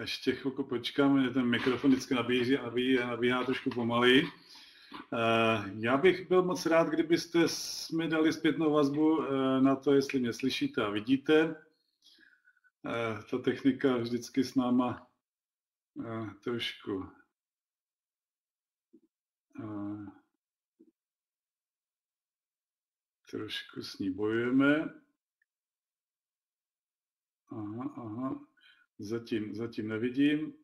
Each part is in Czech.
ještě chvilku počkáme, ten mikrofon vždycky nabíjí, nabíjí, nabíhá trošku pomalej. Eh, já bych byl moc rád, kdybyste mi dali zpětnou vazbu eh, na to, jestli mě slyšíte a vidíte. Eh, ta technika vždycky s náma trošku trošku s ní bojujeme. Aha, aha. Zatím, zatím nevidím.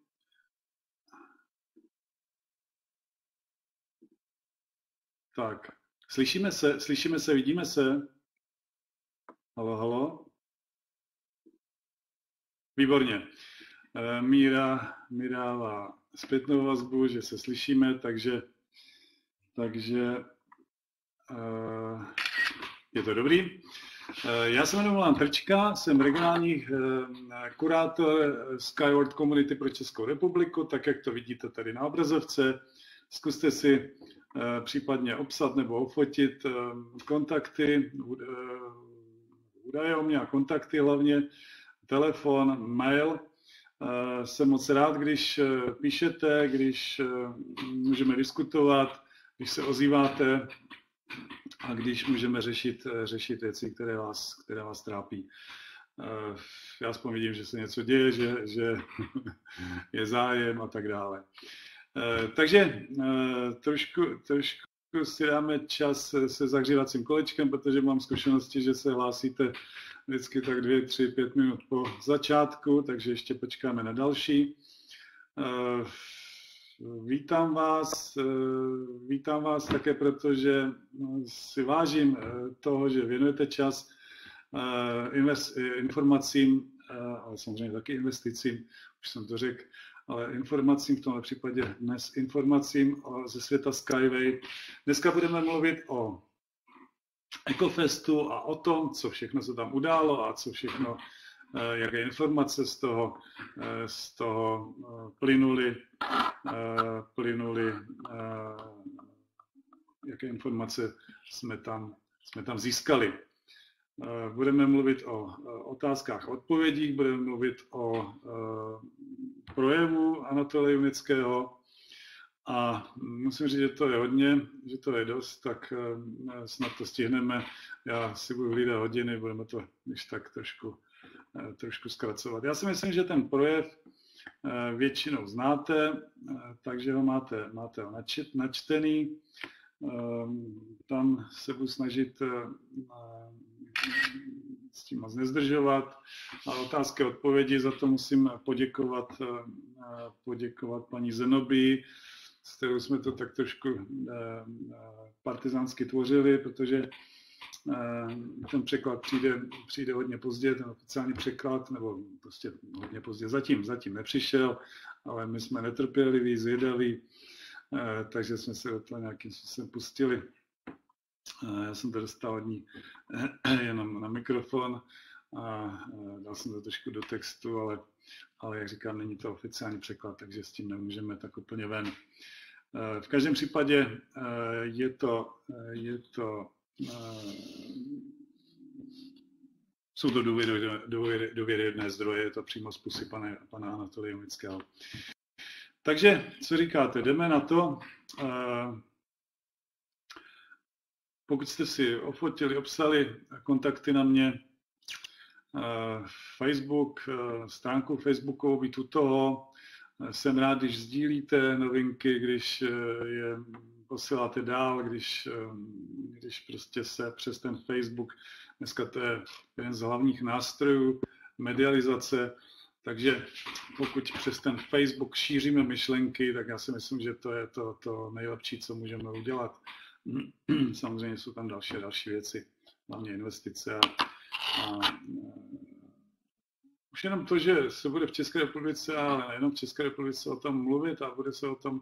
Tak, slyšíme se, slyšíme se, vidíme se? Halo, halo? Výborně. Eh, Míra mi dává zpětnou vazbu, že se slyšíme, takže, takže uh, je to dobrý. Eh, já se jmenuji Milan Trčka, jsem regionální kurátor Skyward Community pro Českou republiku, tak jak to vidíte tady na obrazovce. Zkuste si Eh, případně obsat nebo ofotit eh, kontakty, eh, údaje o mě a kontakty hlavně, telefon, mail. Jsem moc rád, když píšete, když můžeme diskutovat, když se ozýváte a když můžeme řešit, řešit věci, které vás, které vás trápí. Já aspoň vidím, že se něco děje, že, že je zájem a tak dále. Eh, takže eh, trošku, trošku si dáme čas se zahřívacím kolečkem, protože mám zkušenosti, že se hlásíte vždycky tak dvě, tři, pět minut po začátku, takže ještě počkáme na další. Eh, vítám vás, vítám vás také proto, že si vážím toho, že věnujete čas informacím, ale samozřejmě taky investicím, už jsem to řekl, ale informacím, v tomhle případě dnes informacím ze světa Skyway. Dneska budeme mluvit o Ecofestu a o tom, co všechno se tam událo a co všechno, eh, jaké informace z toho, eh, z toho eh, plynuly, plynuly jaké informace jsme tam, jsme tam získali. Budeme mluvit o otázkách odpovědích, budeme mluvit o projevu Anatolia Unického a musím říct, že to je hodně, že to je dost, tak eh, snad to stihneme. Já si budu hlídat hodiny, budeme to když tak trošku, eh, trošku zkracovat. Já si myslím, že ten projev eh, většinou znáte, takže ho máte, máte ho načet, načtený. Tam se budu snažit s tím moc nezdržovat. A otázky a odpovědi za to musím poděkovat, eh, poděkovat paní Zenobi, s kterou jsme to tak trošku eh, partizánsky tvořili, protože eh, ten překlad přijde, přijde hodně pozdě, ten oficiální překlad, nebo prostě hodně pozdě zatím, zatím nepřišel, ale my jsme netrpěliví, zvědaví, takže jsme se do toho nějakým způsobem pustili. Já jsem to dostal od ní jenom na mikrofon a dal jsem to trošku do textu, ale, ale jak říkám, není to oficiální překlad, takže s tím nemůžeme tak úplně ven. V každém případě je to, je to jsou to důvěryhodné zdroje, je to přímo z pusy pana, pana Anatolia Mického. Takže, co říkáte, jdeme na to. Pokud jste si ofotili, obsali kontakty na mě, eh, Facebook, eh, stránku Facebookovou, být u toho. Jsem rád, když sdílíte novinky, když eh, je posíláte dál, když, když prostě se přes ten Facebook, dneska to je jeden z hlavních nástrojů medializace, takže pokud přes ten Facebook šíříme myšlenky, tak já si myslím, že to je to, to nejlepší, co můžeme udělat. Samozřejmě jsou tam další další věci, hlavně investice a, a už jenom to, že se bude v České republice, ale nejenom v České republice o tom mluvit a bude se o tom,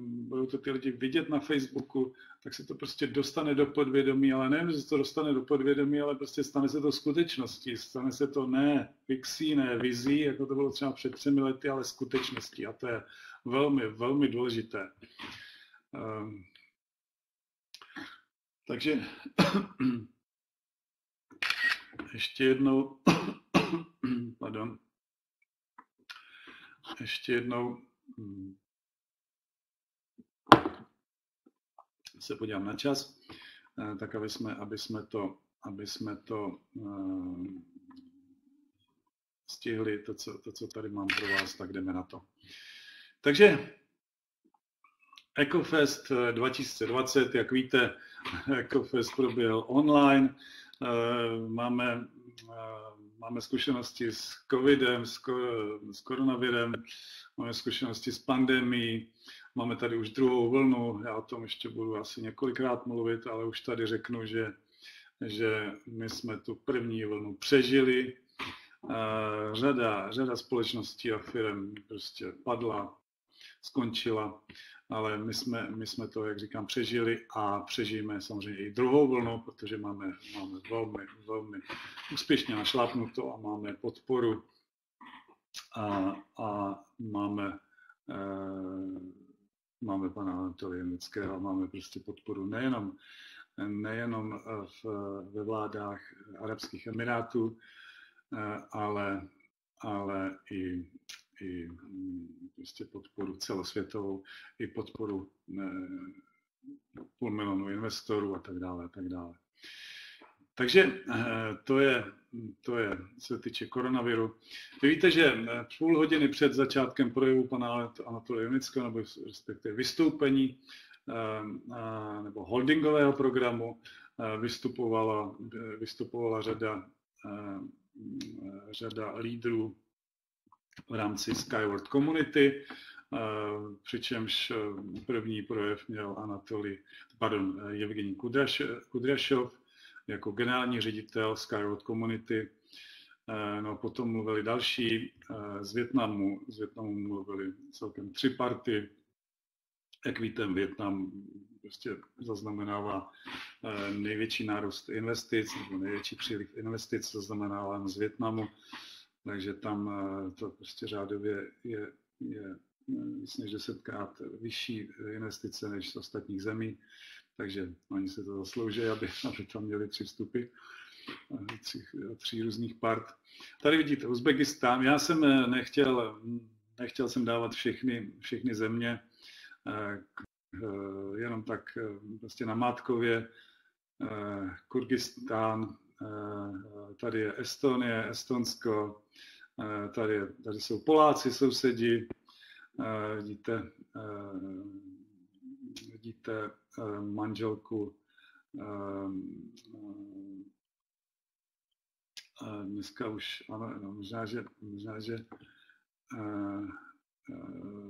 budou to ty lidi vidět na Facebooku, tak se to prostě dostane do podvědomí, ale nejen, že se to dostane do podvědomí, ale prostě stane se to skutečností. Stane se to ne fixí, ne vizí, jako to bylo třeba před třemi lety, ale skutečností. A to je velmi, velmi důležité. Um, takže ještě jednou, pardon, ještě jednou se podívám na čas, eh, tak aby jsme, aby jsme to, aby jsme to uh, stihli, to co, to, co tady mám pro vás, tak jdeme na to. Takže EcoFest 2020, jak víte, EcoFest proběhl online. Eh, máme, máme zkušenosti s covidem, s, s koronavirem, máme zkušenosti s pandemí, Máme tady už druhou vlnu, já o tom ještě budu asi několikrát mluvit, ale už tady řeknu, že, že my jsme tu první vlnu přežili. Řada, řada společností a firm prostě padla, skončila, ale my jsme, my jsme to, jak říkám, přežili a přežijeme samozřejmě i druhou vlnu, protože máme, máme velmi, velmi úspěšně našlápnuto a máme podporu a, a máme eh, máme pana Anatolie Mického, máme prostě podporu nejenom, nejenom v, ve vládách Arabských Emirátů, ale, ale i, i prostě podporu celosvětovou, i podporu půl milionu investorů a tak dále, a tak dále. Takže eh, to je, to je, co se týče koronaviru. Vy víte, že eh, půl hodiny před začátkem projevu pana Anatolia Junického, nebo respektive vystoupení eh, nebo holdingového programu, vystupovala, vystupovala řada, řada lídrů v rámci Skyward Community, přičemž první projev měl Anatoli, pardon, Evgení Kudrašov, jako generální ředitel Skyward Community. Eh, no potom mluvili další eh, z Větnamu. Z Větnamu mluvili celkem tři party. Jak víte, Větnam prostě zaznamenává eh, největší nárůst investic, nebo největší příliv investic zaznamenává z Větnamu. Takže tam to prostě řádově je, je víc než desetkrát vyšší investice než z ostatních zemí takže oni se to zaslouží, aby, aby tam měli tři vstupy eh, tři, tří různých part. Tady vidíte Uzbekistán. Já jsem eh, nechtěl, nechtěl jsem dávat všechny, všechny země, eh, jenom tak prostě na Mátkově, Kyrgyzstán, tady je Estonie, Estonsko, tady, je, tady jsou Poláci, sousedi, vidíte, vidíte eh, manželku eh, eh, dneska už, ano, no, možná, že, možná, že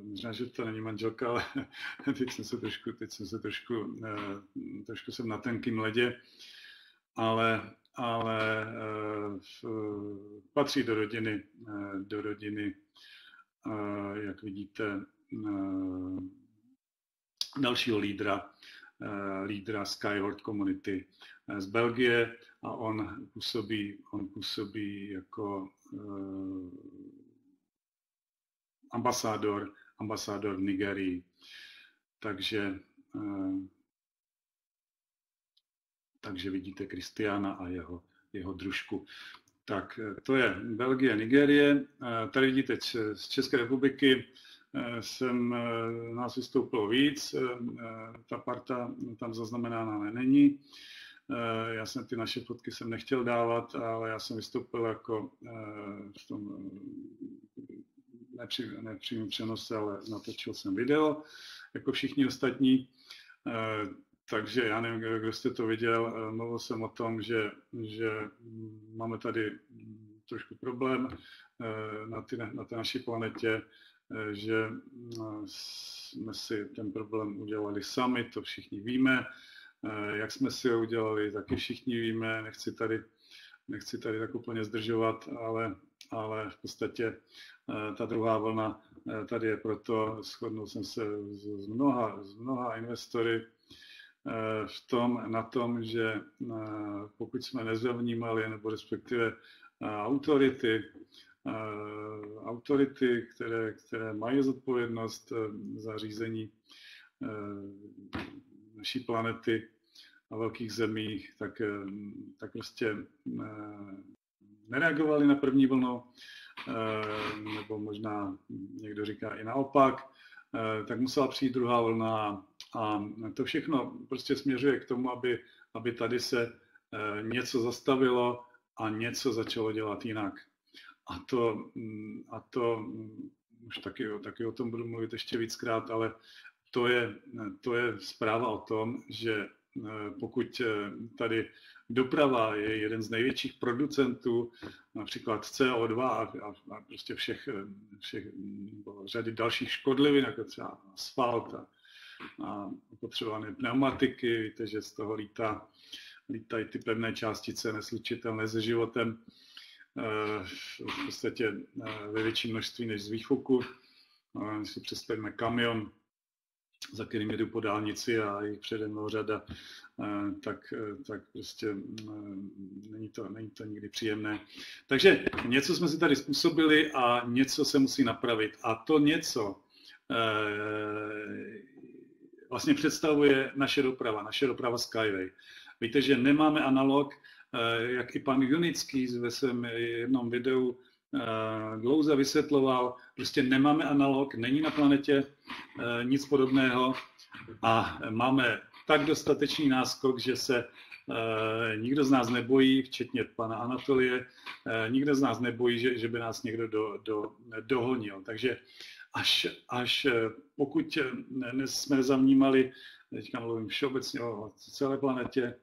možná, že to není manželka, ale teď jsem se trošku, teď jsem se trošku, trošku jsem na tenkým ledě, ale, ale patří do rodiny, do rodiny, jak vidíte, dalšího lídra, eh, lídra Skyward Community eh, z Belgie a on působí, on působí jako eh, ambasádor, ambasádor v Nigerii. Takže, takže vidíte Kristiana a jeho, jeho družku. Tak to je Belgie, Nigérie. Tady vidíte z České republiky jsem, eh, nás vystoupilo víc, eh, ta parta tam zaznamenána není. Eh, já jsem ty naše fotky jsem nechtěl dávat, ale já jsem vystoupil jako v tom nepřímém přenose, ale natočil jsem video, jako všichni ostatní. Takže já nevím, kdo jste to viděl, mluvil jsem o tom, že, že máme tady trošku problém na, ty, na té naší planetě, Eh, že eh, jsme si ten problém udělali sami, to všichni víme. Eh, jak jsme si ho udělali, taky všichni víme. Nechci tady, nechci tady tak úplně zdržovat, ale, ale v podstatě ta druhá vlna tady je proto, shodnul jsem se s mnoha, s mnoha investory v tom, na tom, že pokud jsme nezavnímali, nebo respektive autority, Eh, autority, které, které mají zodpovědnost eh, za řízení eh, naší planety a velkých zemí, tak, tak prostě nereagovali na první vlnu, nebo možná někdo říká i naopak, tak musela přijít druhá vlna a to všechno prostě směřuje k tomu, aby, aby tady se něco zastavilo a něco začalo dělat jinak. A to, mm, a to mm, už taky, taky o tom budu mluvit ještě víckrát, ale to je, to je zpráva o tom, že eh, pokud eh, tady doprava je jeden z největších producentů například CO2 a, a, a prostě všech, všech řady dalších škodlivin, jako třeba asfalt a, a potřebované pneumatiky, víte, že z toho lítá, lítají ty pevné částice neslučitelné se životem, Eh, v podstatě eh, ve větším množství než z výfuku. Když si představíme kamion, za kterým jedu po dálnici a jich přede mnou řada, eh, tak, tak prostě není to, není to nikdy příjemné. Takže něco jsme si tady způsobili a něco se musí napravit. A to něco vlastně představuje naše doprava, naše doprava Skyway. Víte, že nemáme analog, Eh, jak i pan Junický ve svém jednom videu eh, dlouze vysvětloval, prostě nemáme analog, není na planetě eh, nic podobného a máme tak dostatečný náskok, že se nikdo z nás nebojí, včetně pana Anatolie, nikdo z nás nebojí, že, že by nás někdo do, do, dohonil. Takže až, až pokud jsme nezavnímali, teďka mluvím všeobecně o celé planetě,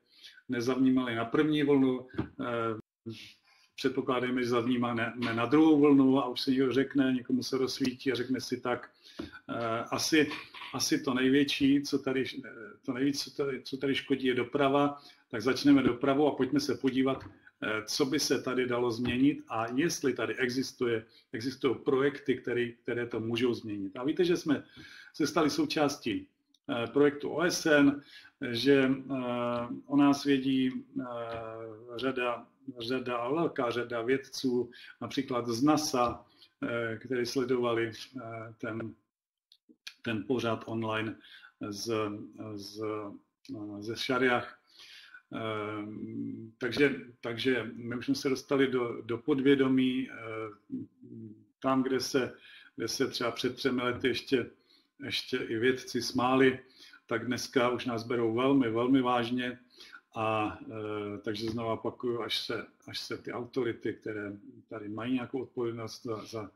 nezavnímali na první vlnu, eh, předpokládáme, že zavnímáme na druhou vlnu a už se někdo řekne, někomu se rozsvítí a řekne si tak, eh, asi, asi to největší, co tady, eh, to nejvíc, co tady, co tady škodí, je doprava, tak začneme dopravu a pojďme se podívat, co by se tady dalo změnit a jestli tady existuje, existují projekty, které, které to můžou změnit. A víte, že jsme se stali součástí projektu OSN, že eh, o nás vědí eh, řada, řada, velká řada vědců, například z NASA, eh, kteří sledovali ten, ten pořád online z, z, ze Šariach. Takže, takže my už jsme se dostali do, do podvědomí, tam, kde se, kde se třeba před třemi lety ještě, ještě i vědci smáli tak dneska už nás berou velmi, velmi vážně a e, takže znovu opakuju, až se, až se ty autority, které tady mají nějakou odpovědnost za, za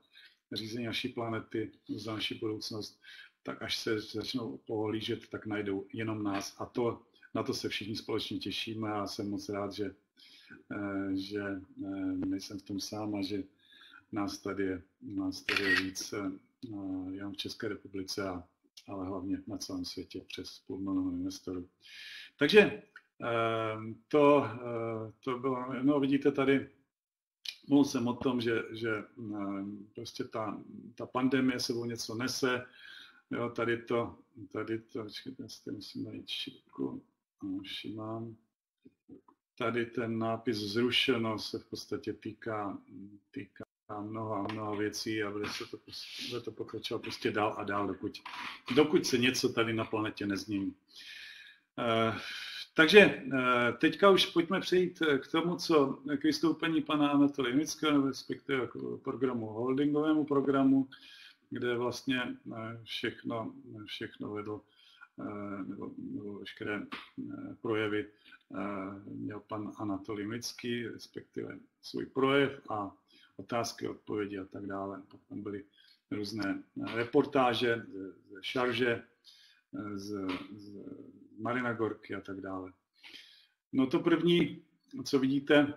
řízení naší planety, za naši budoucnost, tak až se začnou pohlížet, tak najdou jenom nás. A to, na to se všichni společně těšíme a jsem moc rád, že, e, že e, nejsem v tom sám a že nás tady je, nás tady je víc e, jenom v České republice a ale hlavně na celém světě přes půl milionu investorů. Takže ehm, to, eh, to bylo, no vidíte tady, mluvil jsem o tom, že, že ehm, prostě ta, ta pandemie sebou něco nese, jo, tady to, tady to, počkejte, já musím najít šipku, mám. Tady ten nápis zrušeno se v podstatě týká, týká a mnoha, mnoha věcí a bude, se to, bude to pokračovat prostě dál a dál, dokud, dokud se něco tady na planetě nezmění. Uh, takže uh, teďka už pojďme přejít k tomu, co k vystoupení pana Anatoly Imického, respektive k programu, holdingovému programu, kde vlastně všechno, všechno vedl, nebo, nebo veškeré projevy měl pan Anatolij Mický, respektive svůj projev a otázky, odpovědi a tak dále. Tam byly různé reportáže ze Šarže, z, z Marina Gorky a tak dále. No to první, co vidíte,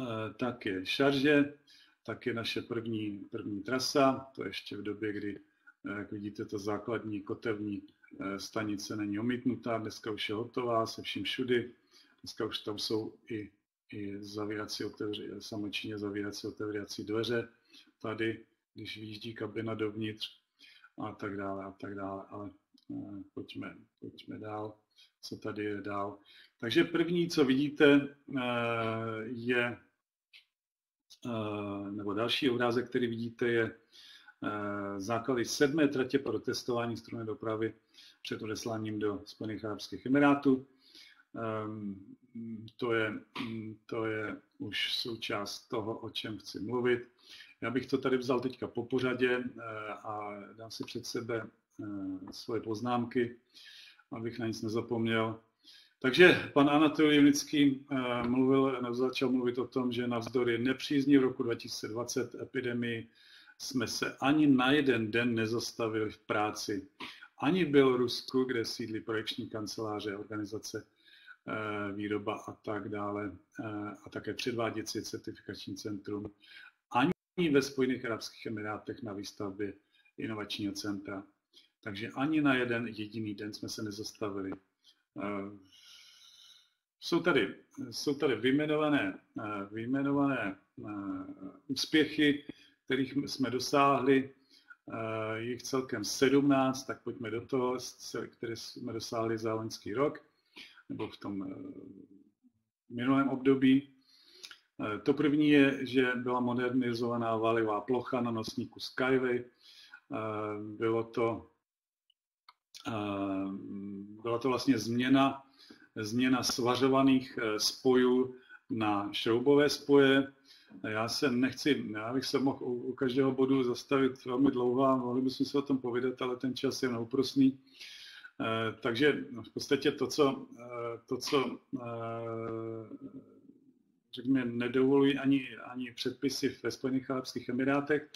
eh, tak je Šarže, tak je naše první, první trasa, to ještě v době, kdy, eh, jak vidíte, ta základní kotevní eh, stanice není omítnutá, dneska už je hotová se vším všudy, dneska už tam jsou i i zavírací otevři, samočinně zavírací otevírací dveře, tady, když výjíždí kabina dovnitř a tak dále a tak dále, ale eh, pojďme, pojďme dál, co tady je dál. Takže první, co vidíte, eh, je, eh, nebo další obrázek, který vidíte, je základy sedmé tratě pro testování strojné dopravy před odesláním do Spojených arabských emirátů. To je, to je už součást toho, o čem chci mluvit. Já bych to tady vzal teďka po pořadě a dám si před sebe svoje poznámky, abych na nic nezapomněl. Takže pan Anatol Junický eh, mluvil, začal mluvit o tom, že navzdory nepřízní v roku 2020 epidemii jsme se ani na jeden den nezastavili v práci. Ani v Bělorusku, kde sídlí projekční kanceláře, organizace, eh, výroba a tak dále, eh, a také předváděcí certifikační centrum, ani ve Spojených Arabských Emirátech na výstavbě inovačního centra. Takže ani na jeden jediný den jsme se nezastavili. Jsou tady, jsou tady vyjmenované, eh, vyjmenované eh, úspěchy, kterých jsme dosáhli, eh, jich celkem 17, tak pojďme do toho, které jsme dosáhli za loňský rok, nebo v tom minulém období. To první je, že byla modernizovaná valivá plocha na nosníku Skyway. Bylo to, byla to vlastně změna změna svařovaných eh, spojů na šroubové spoje. Já se nechci, já bych se mohl u, každého bodu zastavit velmi dlouho a mohli bychom se o tom povědět, ale ten čas je neúprosný. Eh, takže v podstatě to, co, eh, to, co řekněme, nedovolují ani, ani předpisy ve Spojených Arabských Emirátech,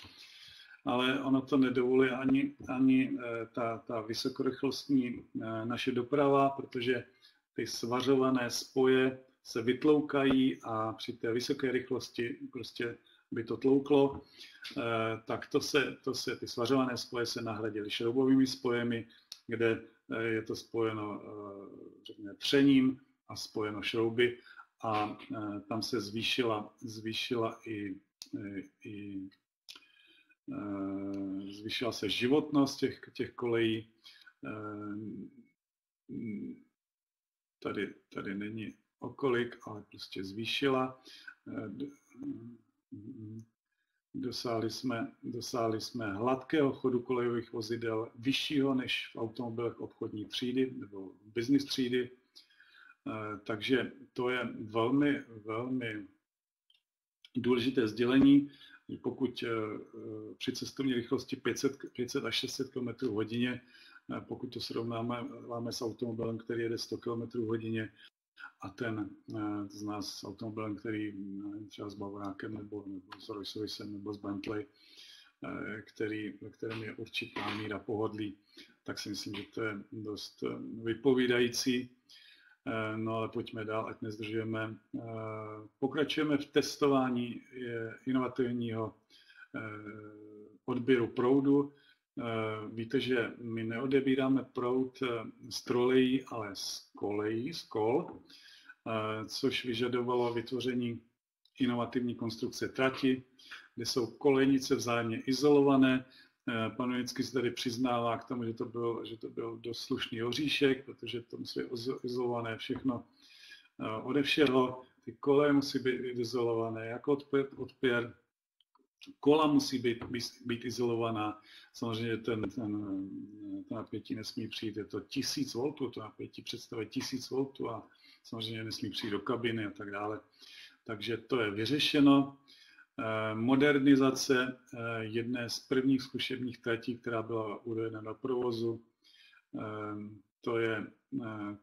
ale ono to nedovoluje ani, ani ta, ta vysokorychlostní naše doprava, protože ty svařované spoje se vytloukají a při té vysoké rychlosti prostě by to tlouklo, eh, tak to se, to se, ty svařované spoje se nahradily šroubovými spojemi, kde eh, je to spojeno eh, řekněme, třením a spojeno šrouby a tam se zvýšila, zvýšila i, i zvýšila se životnost těch, těch kolejí tady, tady není okolik, ale prostě zvýšila. Dosáhli jsme, dosáhli jsme hladkého chodu kolejových vozidel, vyššího než v automobilech obchodní třídy nebo business třídy. Eh, takže to je velmi, velmi důležité sdělení. Pokud eh, při cestovní rychlosti 500, 500 až 600 km hodině pokud to srovnáme máme s automobilem, který jede 100 km hodině a ten eh, z nás s automobilem, který nevím, třeba s Bavorákem nebo, nebo s Rolls Roycem nebo s Bentley, eh, který, ve kterém je určitá míra pohodlí, tak si myslím, že to je dost eh, vypovídající. No ale pojďme dál, ať nezdržujeme. Pokračujeme v testování inovativního odběru proudu. Eh, víte, že my neodebíráme proud eh, z trolejí, ale z kolejí, z kol, eh, což vyžadovalo vytvoření inovativní konstrukce trati, kde jsou kolejnice vzájemně izolované. Pan Unický se tady přiznává k tomu, že to byl, že to byl dost slušný oříšek, protože to musí být izolované všechno ode všeho. Ty koleje musí být izolované, jako odpěr, odpěr kola musí být, být, být izolovaná. Samozřejmě ten, ten, to napětí nesmí přijít, je to 1000 V, to napětí představuje 1000 V a samozřejmě nesmí přijít do kabiny a tak dále. Takže to je vyřešeno. Eh, modernizace eh, jedné z prvních zkušebních tratí, která byla uvedena do provozu, eh, to je,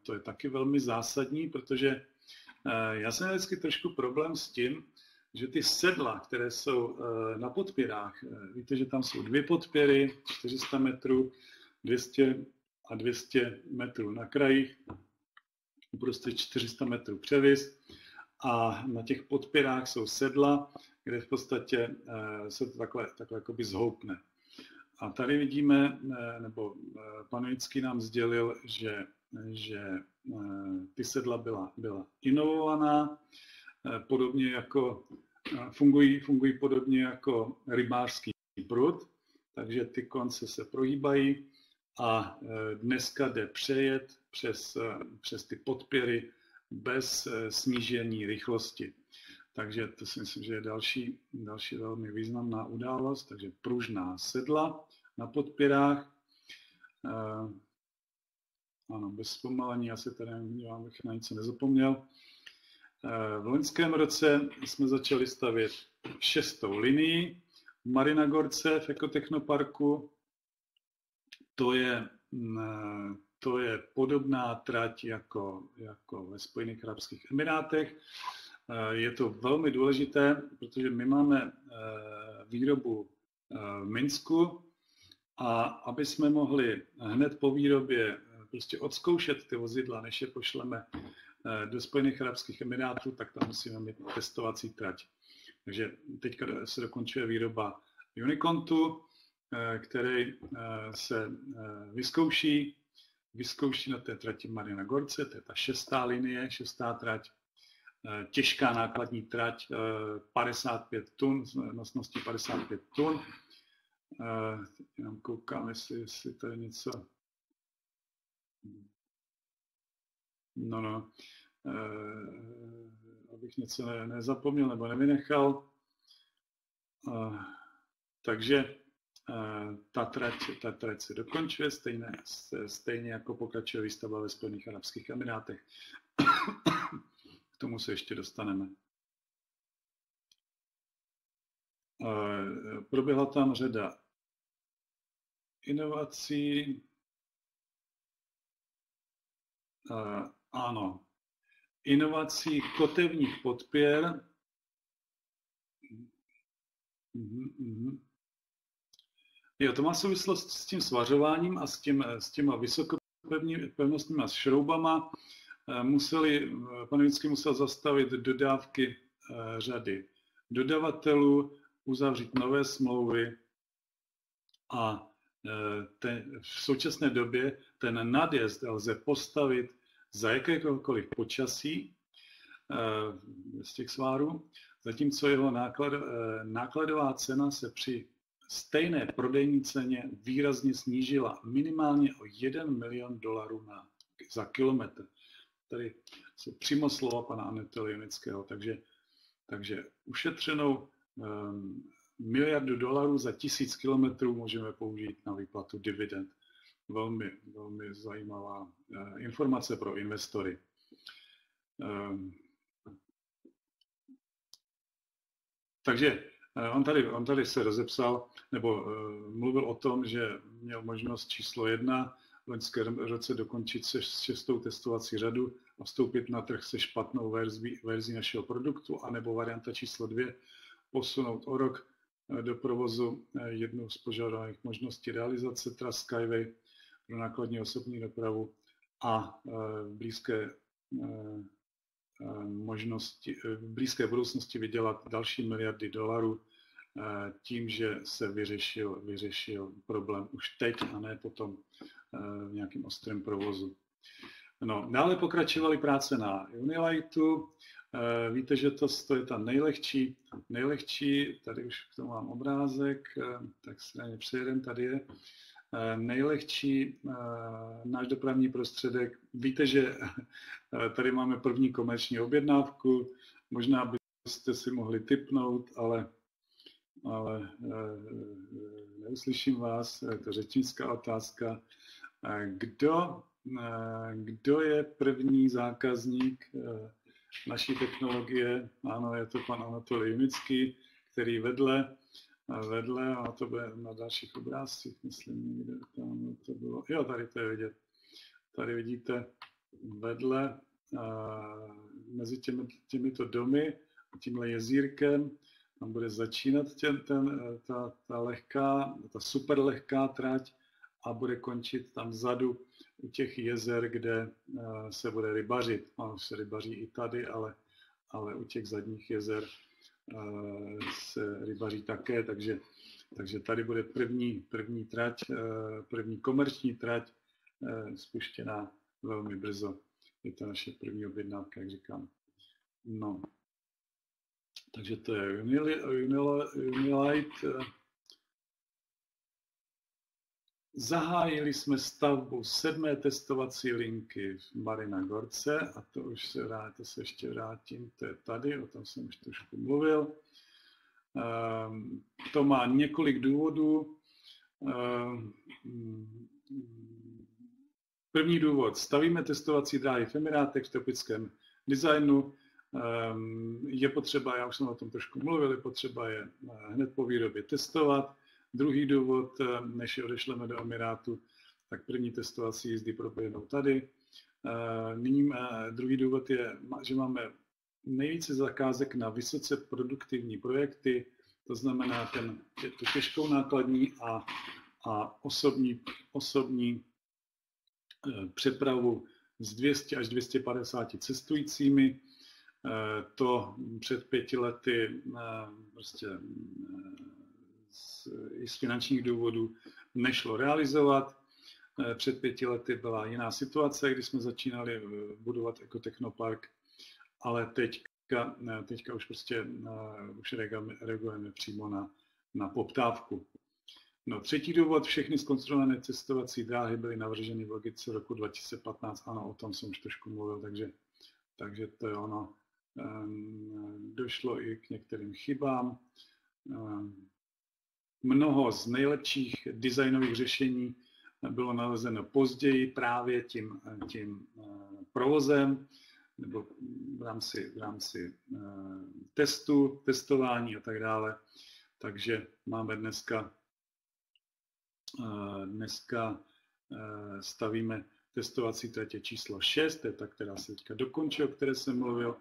to je taky velmi zásadní, protože já jsem vždycky trošku problém s tím, že ty sedla, které jsou eh, na podpěrách, eh, víte, že tam jsou dvě podpěry, 400 metrů, 200 a 200 metrů na krajích, prostě 400 metrů převis a na těch podpěrách jsou sedla, kde v podstatě eh, se to takhle, takhle jakoby zhoupne. A tady vidíme, nebo pan Vický nám sdělil, že, že ty sedla byla, byla inovovaná, podobně jako eh, fungují, fungují podobně jako rybářský prut, takže ty konce se prohýbají a eh, dneska jde přejet přes, přes ty podpěry bez snížení rychlosti. Takže to si myslím, že je další, další velmi významná událost. Takže pružná sedla na podpěrách. ano, bez zpomalení, asi tady vám bych na nic nezapomněl. V loňském roce jsme začali stavět šestou linii v Marinagorce v Ekotechnoparku. To je, mm, to je podobná trať jako, jako ve Spojených Arabských Emirátech. Je to velmi důležité, protože my máme výrobu v Minsku a aby jsme mohli hned po výrobě prostě odzkoušet ty vozidla, než je pošleme Eh, do Spojených Arabských Emirátů, tak tam musíme mít testovací trať. Takže teďka se dokončuje výroba Unicontu, eh, který eh, se vyzkouší, vyzkouší na té trati Marina Gorce, to je ta šestá linie, šestá trať, těžká nákladní trať, 55 tun, nosností 55 tun. Jenom koukám, jestli, jestli to je něco No, no. E, abych něco ne, nezapomněl nebo nevynechal. E, takže e, ta trať, ta trať se dokončuje stejně, stejně jako pokračuje výstava ve Spojených Arabských Emirátech. K tomu se ještě dostaneme. E, proběhla tam řada inovací, ano. Inovací kotevních podpěr. Mm-hmm. Jo, to má souvislost s tím svařováním a s, tím, s těma vysokopevnostníma šroubama. Eh, museli, eh, pan Vždycky musel zastavit dodávky eh, řady dodavatelů, uzavřít nové smlouvy a ten, v současné době ten nadjezd lze postavit za jakékoliv počasí eh, z těch svárů, zatímco jeho náklad, eh, nákladová cena se při stejné prodejní ceně výrazně snížila minimálně o 1 milion dolarů na, za kilometr. Tady jsou přímo slova pana Junického, takže, takže ušetřenou um, miliardu dolarů za tisíc kilometrů můžeme použít na výplatu dividend velmi, velmi zajímavá eh, informace pro investory. Ehm, takže eh, on tady, on tady se rozepsal, nebo eh, mluvil o tom, že měl možnost číslo jedna v loňském roce dokončit se šestou testovací řadu a vstoupit na trh se špatnou verzí, verzí našeho produktu, anebo varianta číslo dvě, posunout o rok do provozu jednu z požadovaných možností realizace tras Skyway pro nákladní osobní dopravu a e, v blízké e, e, možnosti, v blízké budoucnosti vydělat další miliardy dolarů tím, že se vyřešil, vyřešil problém už teď a ne potom v nějakém ostrém provozu. No, dále pokračovaly práce na Unilightu. Víte, že to, to je ta nejlehčí, nejlehčí, tady už k tomu mám obrázek, tak se na ně přejedem, tady je. Eh, nejlehčí eh, náš dopravní prostředek. Víte, že eh, tady máme první komerční objednávku, možná byste si mohli typnout, ale, ale neuslyším vás, je to řečnická otázka. Kdo, kdo je první zákazník naší technologie? Ano, je to pan Anatolij Junický, který vedle vedle, a to bude na dalších obrázcích, myslím, někde tam to bylo. Jo, tady to je vidět. Tady vidíte vedle mezi těmi, těmito domy a tímhle jezírkem, tam bude začínat těm, ten, ta, ta lehká, ta super lehká trať a bude končit tam vzadu u těch jezer, kde se bude rybařit. Ono se rybaří i tady, ale, ale u těch zadních jezer se rybaří také, takže, takže tady bude první, první trať, eh, první komerční trať eh, spuštěná velmi brzo. Je to naše první objednávka, jak říkám. No. Takže to je Unilight. Zahájili jsme stavbu sedmé testovací linky v Marina Gorce a to už se, vrát, to se ještě vrátím, to je tady, o tom jsem už trošku mluvil. Um, to má několik důvodů. Um, První důvod, stavíme testovací dráhy v Emirátech v tropickém designu. Ehm, je potřeba, já už jsem o tom trošku mluvil, je potřeba je hned po výrobě testovat. Druhý důvod, než je odešleme do Emirátu, tak první testovací jízdy proběhnou tady. Nyní druhý důvod je, že máme nejvíce zakázek na vysoce produktivní projekty, to znamená ten, tu těžkou nákladní a, a osobní, osobní eh, přepravu s 200 až 250 cestujícími. Eh, to před pěti lety eh, prostě z, i z finančních důvodů nešlo realizovat. Před pěti lety byla jiná situace, kdy jsme začínali budovat ekotechnopark ale teďka, teďka už prostě už reagujeme přímo na, na poptávku. No, třetí důvod, všechny zkonstruované cestovací dráhy byly navrženy v logice roku 2015. Ano, o tom jsem už trošku mluvil, takže, takže to je ono. Ehm, došlo i k některým chybám. Mnoho z nejlepších designových řešení bylo nalezeno později právě tím, tím eh, provozem nebo v rámci, v rámci uh, testu, testování a tak dále. Takže máme dneska, uh, dneska stavíme testovací tratě číslo 6, to je ta, která se teďka dokončí, o které jsem mluvil,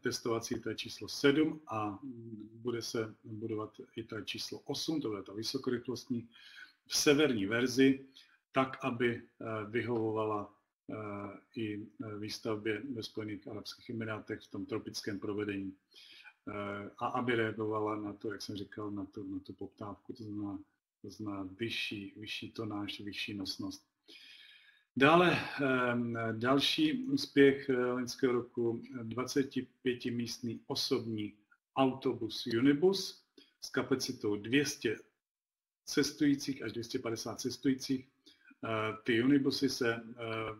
testovací to je číslo 7 a bude se budovat i ta číslo 8, to bude ta vysokorychlostní, v severní verzi, tak, aby vyhovovala Eh, i eh, výstavbě ve Spojených Arabských Emirátech v tom tropickém provedení eh, a aby reagovala na to, jak jsem říkal, na, to, na tu poptávku, to znamená, to znamená vyšší, vyšší tonáž, vyšší nosnost. Dále další úspěch loňského roku, 25-místný osobní autobus Unibus s kapacitou 200 cestujících až 250 cestujících Eh, ty unibusy se eh,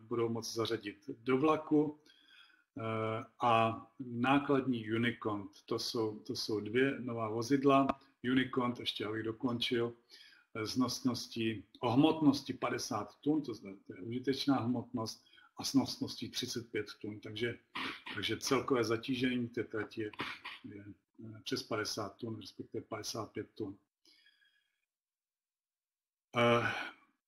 budou moci zařadit do vlaku eh, a nákladní Unicont, to jsou, to jsou dvě nová vozidla. Unicont, ještě abych dokončil, s nosností, o hmotnosti 50 tun, to, je užitečná hmotnost, a s nosností 35 tun. Takže, takže celkové zatížení té trati je, je přes 50 tun, respektive 55 tun.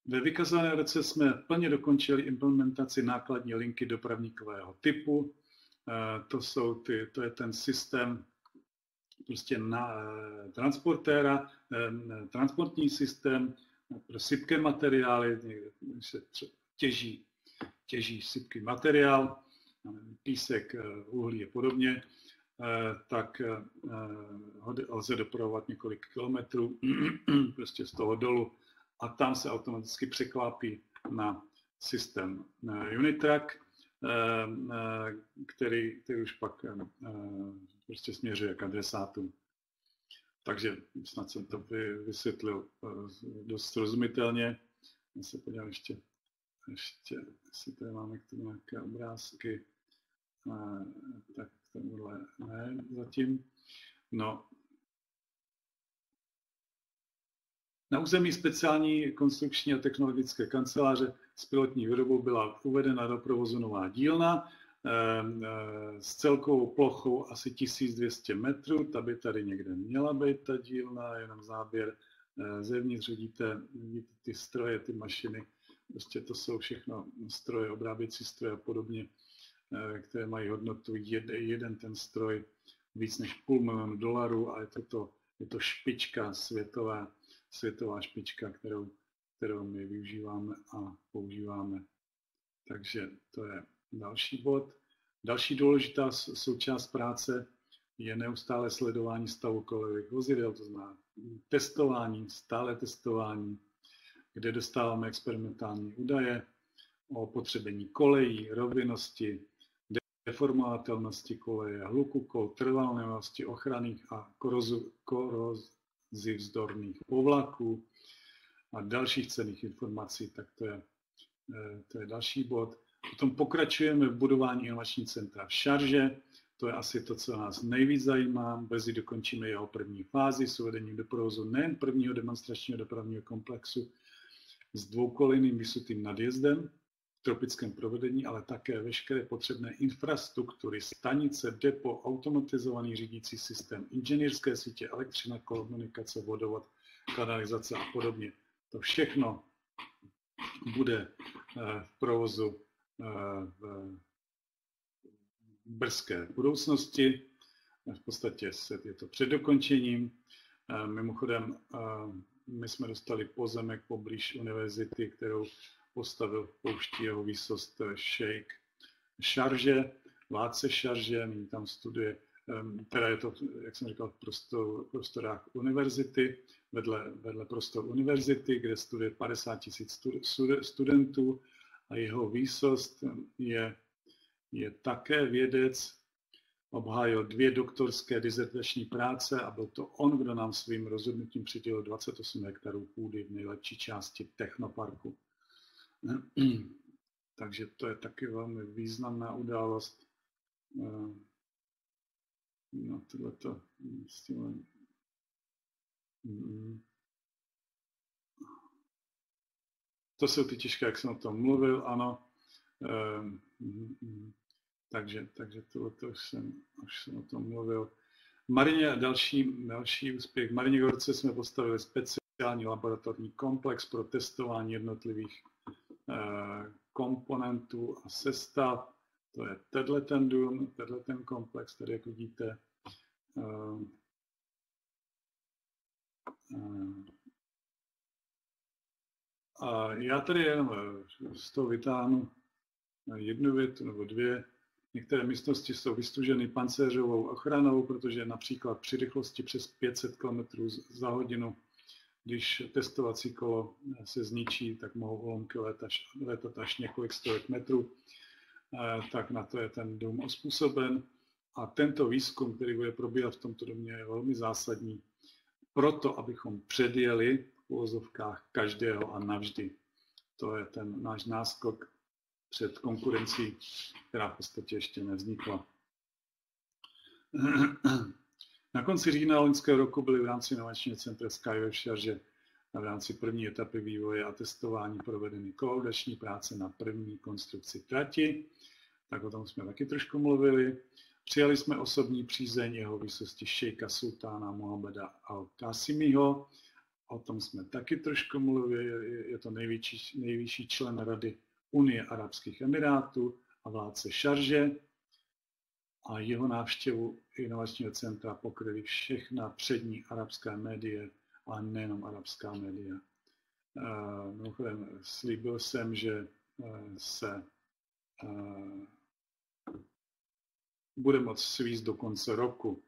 Ve vykazovaném roce jsme plně dokončili implementaci nákladní linky dopravníkového typu. Eh, to, jsou ty, to je ten systém prostě na eh, transportéra, eh, transportní systém pro sypké materiály, se těží, těží sypký materiál, písek, uhlí a podobně, tak ho lze dopravovat několik kilometrů prostě z toho dolu a tam se automaticky překlápí na systém eh, Unitrack, eh, eh, který, který už pak prostě směřuje k adresátům. Takže snad jsem to vysvětlil dost srozumitelně. Já se podívám ještě, ještě jestli tady máme k tomu nějaké obrázky. Tak tomuhle ne zatím. No, Na území speciální konstrukční a technologické kanceláře s pilotní výrobou byla uvedena do provozu nová dílna eh, s celkovou plochou asi 1200 metrů. Ta by tady někde měla být ta dílna, jenom záběr eh, zevnitř vidíte, vidíte ty stroje, ty mašiny. Prostě to jsou všechno stroje, obráběcí stroje a podobně, eh, které mají hodnotu jeden, jeden ten stroj víc než půl milionu dolarů a je to, to, je to špička světová světová špička, kterou, kterou my využíváme a používáme. Takže to je další bod. Další důležitá součást práce je neustále sledování stavu kolejových vozidel, to znamená testování, stále testování, kde dostáváme experimentální údaje o potřebení kolejí, rovinosti, deformovatelnosti koleje, hluku kol, trvalnosti ochranných a korozu, koroz, vzdorných povlaků a dalších cených informací, tak to je, eh, to je další bod. Potom pokračujeme v budování inovační centra v Šarže, to je asi to, co nás nejvíc zajímá. Brzy dokončíme jeho první fázi s uvedením do provozu nejen prvního demonstračního dopravního komplexu s dvoukolejným vysutým nadjezdem, tropickém provedení, ale také veškeré potřebné infrastruktury, stanice, depo, automatizovaný řídící systém, inženýrské sítě, elektřina, komunikace, vodovod, kanalizace a podobně. To všechno bude v provozu v brzké budoucnosti. V podstatě je to před dokončením. Mimochodem, my jsme dostali pozemek poblíž univerzity, kterou postavil v pouští jeho výsost šejk Šarže, vládce Šarže, nyní tam studuje, teda je to, jak jsem říkal, v prostor, prostorách univerzity, vedle, vedle prostor univerzity, kde studuje 50 tisíc studentů a jeho výsost je, je také vědec, obhájil dvě doktorské dizertační práce a byl to on, kdo nám svým rozhodnutím přidělil 28 hektarů půdy v nejlepší části technoparku. Takže to je taky velmi významná událost. No, tohleto s tím to jsou ty těžké, jak jsem o tom mluvil, ano. Takže, takže tohle už jsem, už jsem o tom mluvil. Marině, další, další úspěch. V Marině Gorce jsme postavili speciální laboratorní komplex pro testování jednotlivých eh, komponentů a sestav. To je tenhle ten dům, tenhle ten komplex, tady jak vidíte. Eh, eh, a já tady jenom z toho vytáhnu jednu větu nebo dvě. Některé místnosti jsou vystuženy pancéřovou ochranou, protože například při rychlosti přes 500 km za hodinu, když testovací kolo se zničí, tak mohou olomky letat, letat až několik stovek metrů. Tak na to je ten dům ospůsoben. A tento výzkum, který bude probíhat v tomto domě, je velmi zásadní proto, abychom předjeli uvozovkách každého a navždy. To je ten náš náskok před konkurencí, která v podstatě ještě nevznikla. Na konci října loňského roku byly v rámci inovačního centra Skyway v Šarže v rámci první etapy vývoje a testování provedeny kolaudační práce na první konstrukci trati. Tak o tom jsme taky trošku mluvili. Přijali jsme osobní přízeň jeho výsosti šejka sultána Mohameda al-Kasimiho. O tom jsme taky trošku mluvili. Je to nejvyšší, nejvyšší člen rady Unie Arabských Emirátů a vládce Šarže a jeho návštěvu inovačního centra pokryly všechna přední arabská média a nejenom arabská média. Mimochodem slíbil jsem, že se bude moct svízt do konce roku.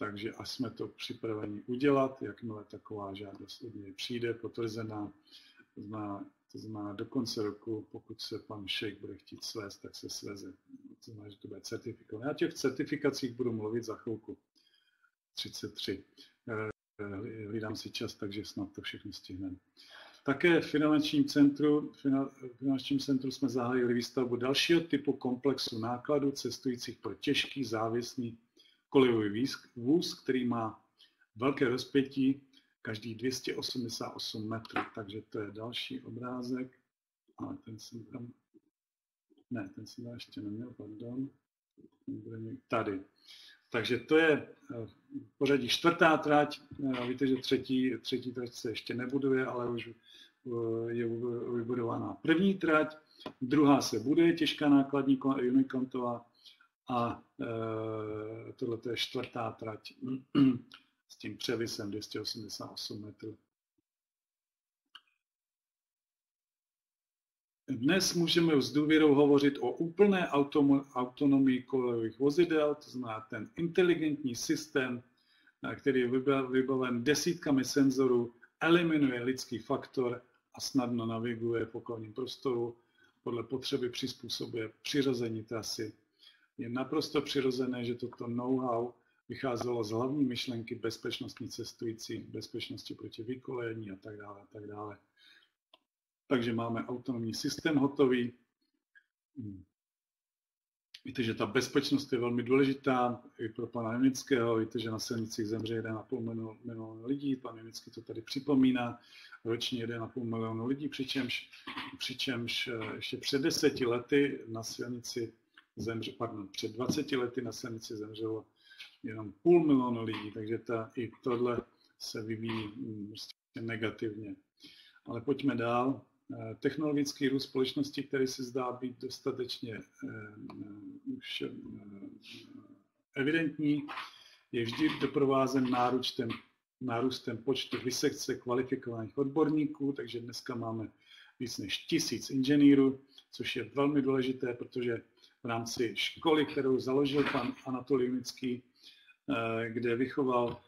Takže až jsme to připraveni udělat, jakmile taková žádost od něj přijde, potvrzená, to znamená, to znamená, do konce roku, pokud se pan Šejk bude chtít svést, tak se sveze. To znamená, že to bude certifikovat. Já těch certifikacích budu mluvit za chvilku. 33. Eh, hlídám si čas, takže snad to všechno stihneme. Také v finančním centru, v finančním centru jsme zahájili výstavbu dalšího typu komplexu nákladů cestujících pro těžký závěsný kolejový vůz, který má velké rozpětí každý 288 metrů, takže to je další obrázek. A ten jsem tam, ne, ten jsem tam ještě neměl, pardon. Tady. Takže to je eh, pořadí čtvrtá trať. Eh, víte, že třetí, třetí trať se ještě nebuduje, ale už eh, je vybudovaná první trať. Druhá se bude, těžká nákladní unikontová. A tohle je čtvrtá trať s tím převisem 288 metrů. Dnes můžeme s důvěrou hovořit o úplné autonomii kolejových vozidel, to znamená ten inteligentní systém, který je vybaven desítkami senzorů, eliminuje lidský faktor a snadno naviguje v okolním prostoru, podle potřeby přizpůsobuje přiřazení trasy. Je naprosto přirozené, že toto know-how vycházelo z hlavní myšlenky bezpečnostní cestující, bezpečnosti proti vykolejení a tak dále. A tak dále. Takže máme autonomní systém hotový. Víte, že ta bezpečnost je velmi důležitá i pro pana Německého. Víte, že na silnicích zemře 1,5 milionu lidí. Pan Německý to tady připomíná. Ročně 1,5 milionu lidí, přičemž, přičemž eh, ještě před deseti lety na silnici zemře, pardon, před 20 lety na silnici zemřelo jenom půl milionu lidí, takže ta, i tohle se vyvíjí mm, prostě negativně. Ale pojďme dál. Eh, technologický růst společnosti, který se zdá být dostatečně eh, eh, už evidentní, je vždy doprovázen náručtem, nárůstem počtu vysekce kvalifikovaných odborníků, takže dneska máme víc než tisíc inženýrů, což je velmi důležité, protože v rámci školy, kterou založil pan Anatolij Unický, kde vychoval,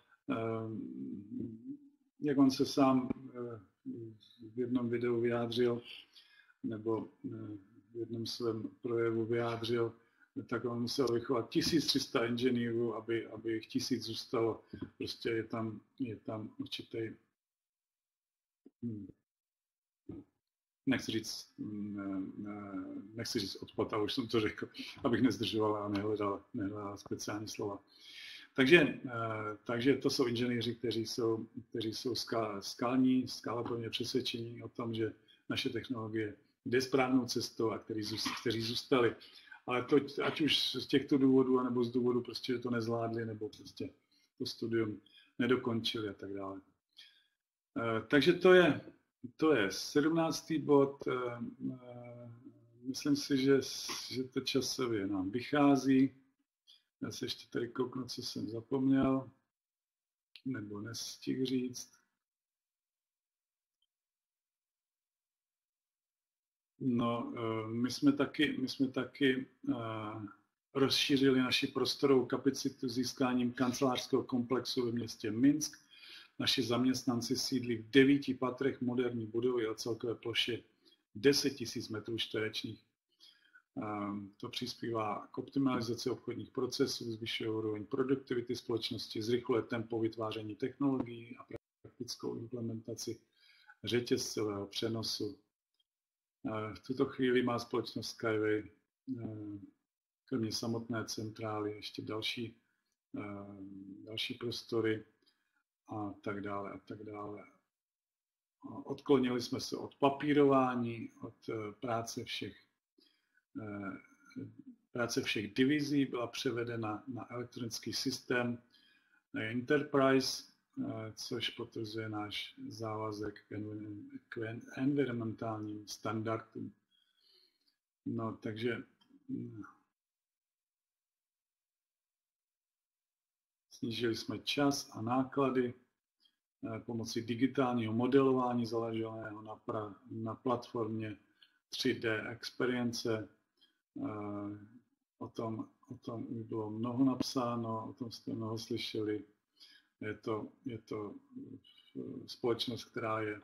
jak on se sám v jednom videu vyjádřil, nebo eh, v jednom svém projevu vyjádřil, tak on musel vychovat 1300 inženýrů, aby, aby jich tisíc zůstalo. Prostě je tam, je tam určitý, hm, nechci říct, hm, nechci říct odpad, ale už jsem to řekl, abych nezdržoval a nehledal, nehledal speciální slova. Takže, eh, takže to jsou inženýři, kteří jsou, kteří jsou skalní, skálopevně přesvědčení o tom, že naše technologie jde správnou cestou a kteří, kteří zůstali. Ale to, ať už z těchto důvodů, nebo z důvodu prostě, že to nezvládli, nebo prostě to studium nedokončili a tak dále. Eh, takže to je, to je 17. bod. Eh, myslím si, že, že to časově nám vychází. Já se ještě tady kouknu, co jsem zapomněl, nebo nestihl říct. No, eh, my jsme taky, my jsme taky rozšířili naši prostorovou kapacitu získáním kancelářského komplexu ve městě Minsk. Naši zaměstnanci sídlí v devíti patrech moderní budovy o celkové ploše 10 000 metrů čtverečních. Ehm, to přispívá k optimalizaci obchodních procesů, zvyšuje úroveň produktivity společnosti, zrychluje tempo vytváření technologií a praktickou implementaci řetězcového přenosu. Ehm, v tuto chvíli má společnost Skyway ehm, kromě samotné centrály ještě další, další prostory a tak dále a tak dále. Odklonili jsme se od papírování, od eh, práce všech Eh, práce všech divizí byla převedena na elektronický systém Enterprise, eh, což potvrzuje náš závazek k environmentálním standardům. No, takže snížili jsme čas a náklady eh, pomocí digitálního modelování založeného na, pra, na platformě 3D Experience, O tom, o tom bylo mnoho napsáno, o tom jste mnoho slyšeli. Je to, je to společnost, která je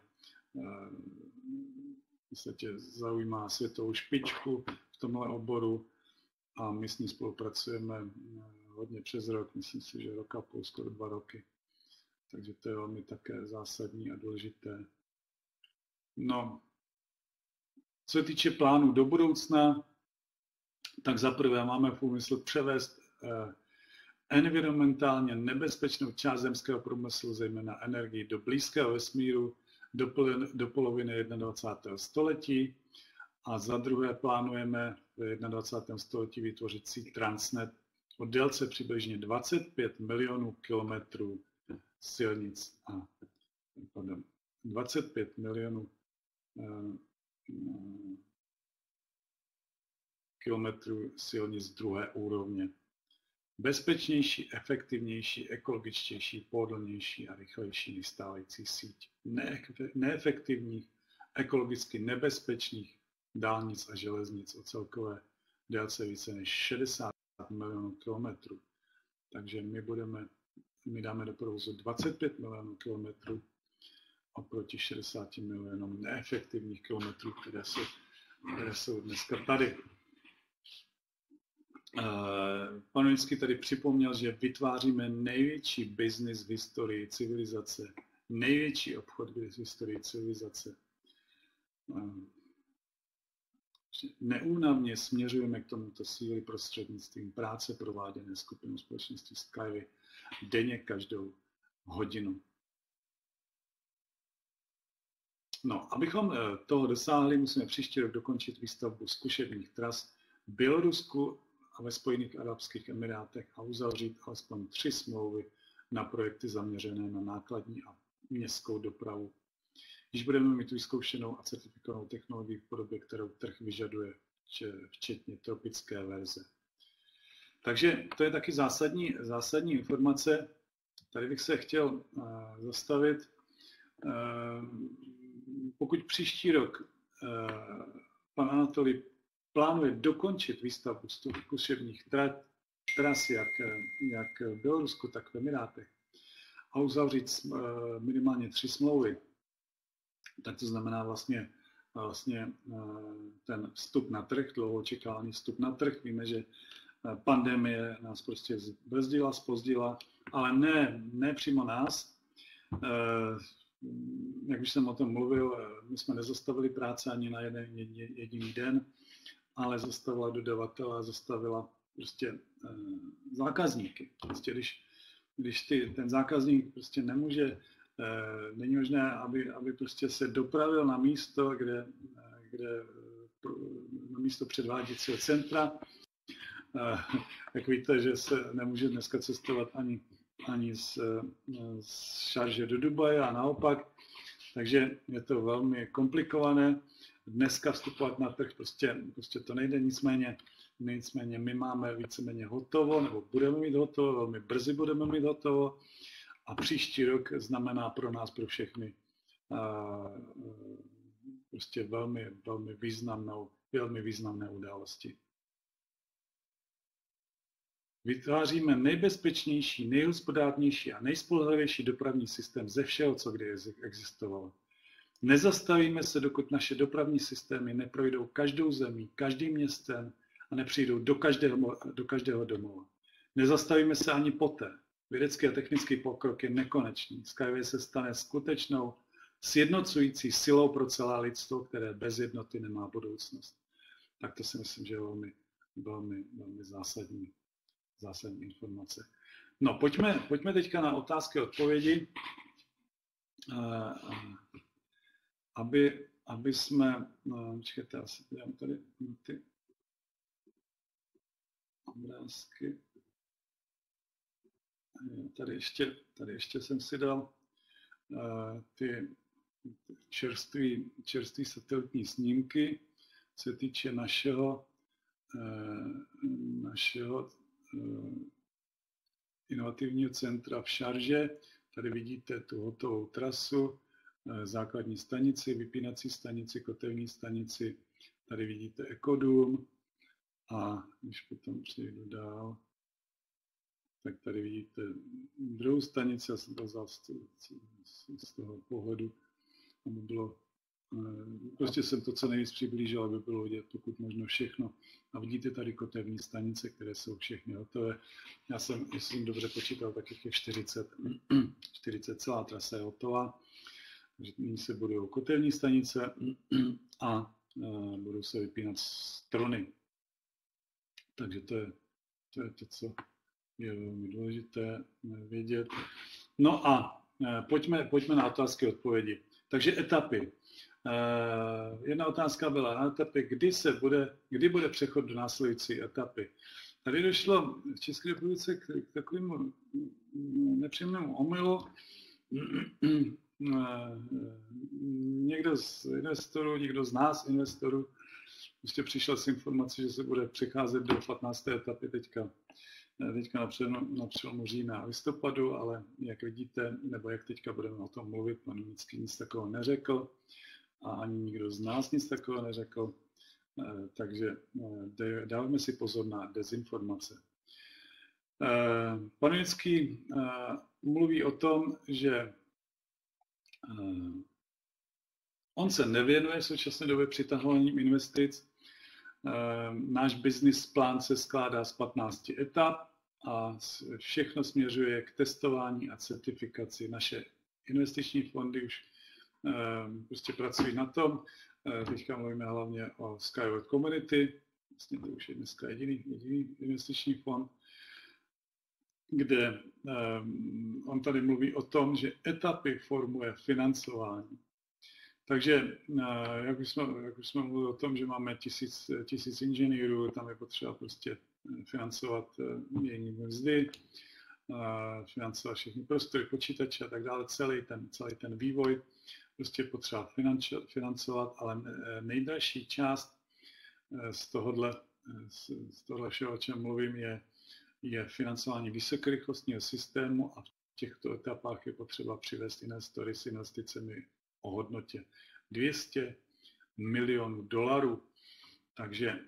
v podstatě zaujímá světovou špičku v tomhle oboru a my s ní spolupracujeme hodně přes rok, myslím si, že rok a půl, skoro dva roky. Takže to je velmi také zásadní a důležité. No, co se týče plánů do budoucna, tak zaprvé máme v úmyslu převést eh, environmentálně nebezpečnou část zemského průmyslu, zejména energii, do blízkého vesmíru do, do poloviny 21. století. A za druhé plánujeme v 21. století vytvořit síť Transnet o délce přibližně 25 milionů kilometrů silnic a pardon, 25 milionů uh, kilometrů silnic druhé úrovně. Bezpečnější, efektivnější, ekologičtější, pohodlnější a rychlejší než stávající síť neefektivních, ekologicky nebezpečných dálnic a železnic o celkové délce více než 60 milionů kilometrů. Takže my budeme, my dáme do provozu 25 milionů kilometrů oproti 60 milionům neefektivních kilometrů, které jsou, které jsou dneska tady. Eh, pan Vinický tady připomněl, že vytváříme největší biznis v historii civilizace, největší obchod v historii civilizace. Neúnavně směřujeme k tomuto síly prostřednictvím práce prováděné skupinou společnosti Skyway denně každou hodinu. No, abychom eh, toho dosáhli, musíme příští rok dokončit výstavbu zkušebních tras v Bělorusku a ve Spojených Arabských Emirátech a uzavřít alespoň tři smlouvy na projekty zaměřené na nákladní a městskou dopravu. Když budeme mít vyzkoušenou a certifikovanou technologii v podobě, kterou trh vyžaduje, včetně tropické verze. Takže to je taky zásadní, zásadní informace. Tady bych se chtěl uh, zastavit. Uh, pokud příští rok uh, pan Anatolij plánuje dokončit výstavbu zkušebních tras jak, jak v Bělorusku, tak v Emirátech a uzavřít minimálně tři smlouvy, tak to znamená vlastně, vlastně ten vstup na trh, dlouho očekávaný vstup na trh. Víme, že pandemie nás prostě zbrzdila, spozdila, ale ne, ne přímo nás. Jak už jsem o tom mluvil, my jsme nezastavili práce ani na jeden jediný den ale zastavila dodavatele, zastavila prostě zákazníky. Prostě když, když ty, ten zákazník prostě nemůže, není možné, aby, aby prostě se dopravil na místo, kde, kde na místo předváděcího centra, jak víte, že se nemůže dneska cestovat ani, ani z, z Šarže do Dubaje a naopak, takže je to velmi komplikované. Dneska vstupovat na trh, prostě, prostě to nejde, nicméně, nicméně my máme víceméně hotovo, nebo budeme mít hotovo, velmi brzy budeme mít hotovo a příští rok znamená pro nás, pro všechny prostě velmi, velmi významnou, velmi významné události. Vytváříme nejbezpečnější, nejhospodárnější a nejspolehlivější dopravní systém ze všeho, co kdy existovalo. Nezastavíme se, dokud naše dopravní systémy neprojdou každou zemí, každým městem a nepřijdou do každého, do každého domova. Nezastavíme se ani poté. Vědecký a technický pokrok je nekonečný. Skyway se stane skutečnou sjednocující silou pro celá lidstvo, které bez jednoty nemá budoucnost. Tak to si myslím, že je velmi, velmi, velmi zásadní, zásadní informace. No, pojďme, pojďme teďka na otázky a odpovědi. Uh, aby, aby jsme, no, čekajte, já si tady ty obrázky. Tady ještě, tady ještě jsem si dal uh, ty čerství, čerství satelitní snímky, co se týče našeho, uh, našeho uh, inovativního centra v Šarže. Tady vidíte tu hotovou trasu, Eh, základní stanici, vypínací stanici, kotevní stanici. Tady vidíte Ekodum a když potom přejdu dál, tak tady vidíte druhou stanici, já jsem to vzal z, z toho pohledu, aby bylo, eh, prostě jsem to co nejvíc přiblížil, aby bylo vidět pokud možno všechno. A vidíte tady kotevní stanice, které jsou všechny hotové. Já jsem, jsem dobře počítal, tak je 40, 40 celá trasa je hotová že nyní se budou kotelní stanice a e, budou se vypínat struny. Takže to je, to je to, co je velmi důležité vědět. No a e, pojďme, pojďme na otázky odpovědi. Takže etapy. E, jedna otázka byla na etapy, kdy, se bude, kdy bude přechod do následující etapy. Tady došlo v České republice k, k takovému nepříjemnému omylu. Eh, někdo z investorů, někdo z nás investorů, prostě přišel s informací, že se bude přecházet do 15. etapy teďka, eh, teďka na, přelomu, na října a listopadu, ale jak vidíte, nebo jak teďka budeme o tom mluvit, pan Nický nic takového neřekl a ani nikdo z nás nic takového neřekl, eh, takže dáváme si pozor na dezinformace. Pan Nický mluví o tom, že Eh, on se nevěnuje v současné době přitahováním investic. Eh, náš business plán se skládá z 15 etap a všechno směřuje k testování a certifikaci. Naše investiční fondy už eh, prostě pracují na tom, Teďka mluvíme hlavně o Skyward Community, vlastně to už je dneska jediný, jediný investiční fond, kde on tady mluví o tom, že etapy formuje financování. Takže, uh, jak, už jsme, jak už jsme mluvili o tom, že máme tisíc, tisíc inženýrů, tam je potřeba prostě financovat uh, jejich mzdy, financovat všechny prostory, počítače a tak dále, celý ten, celý ten vývoj. Prostě potřeba financovat, ale nejdražší část z tohohle, z tohohle všeho, o čem mluvím, je je financování vysokorychlostního systému a v těchto etapách je potřeba přivést investory s investicemi o hodnotě 200 milionů dolarů. Takže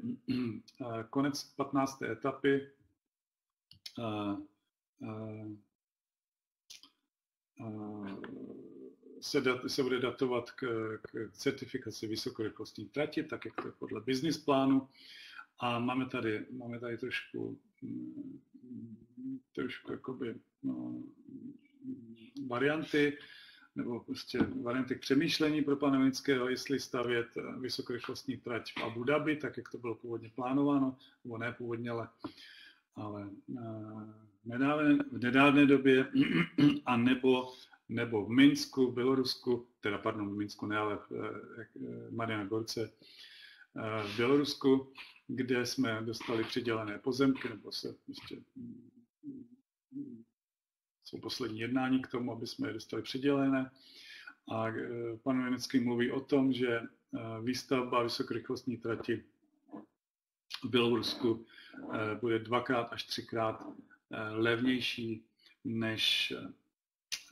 konec 15. etapy se, dat, se bude datovat k, k certifikaci vysokorychlostní trati, tak jak to je podle business plánu. A máme tady, máme tady trošku trošku jakoby, no, varianty, nebo prostě varianty k přemýšlení pro pana Novinického, jestli stavět vysokorychlostní trať v Abu Dhabi, tak jak to bylo původně plánováno, nebo ne původně, ale, ale nedávné, v nedávné době, a nebo, nebo v Minsku, Bělorusku, teda pardon, v Minsku ne, ale v, v Mariana Gorce, v Bělorusku, kde jsme dostali přidělené pozemky, nebo se prostě jsou poslední jednání k tomu, aby jsme je dostali přidělené. A e, pan Věnecký mluví o tom, že e, výstavba vysokorychlostní trati v Bělorusku e, bude dvakrát až třikrát levnější než,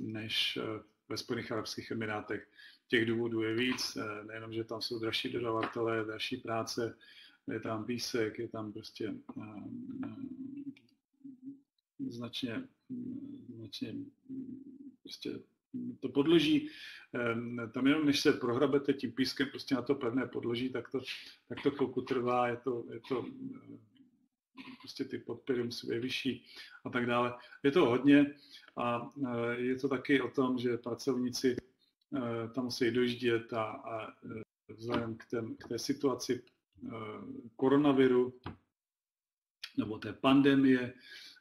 než ve Spojených Arabských Emirátech. Těch důvodů je víc, nejenom, že tam jsou dražší dodavatelé, dražší práce, je tam písek, je tam prostě značně, značně prostě to podloží, tam jenom než se prohrabete tím pískem prostě na to pevné podloží, tak to, tak to chvilku trvá, je to, je to prostě ty podpěry musí být vyšší a tak dále. Je to hodně a je to taky o tom, že pracovníci tam musí dojíždět a, a vzhledem k, té, k té situaci koronaviru nebo té pandemie,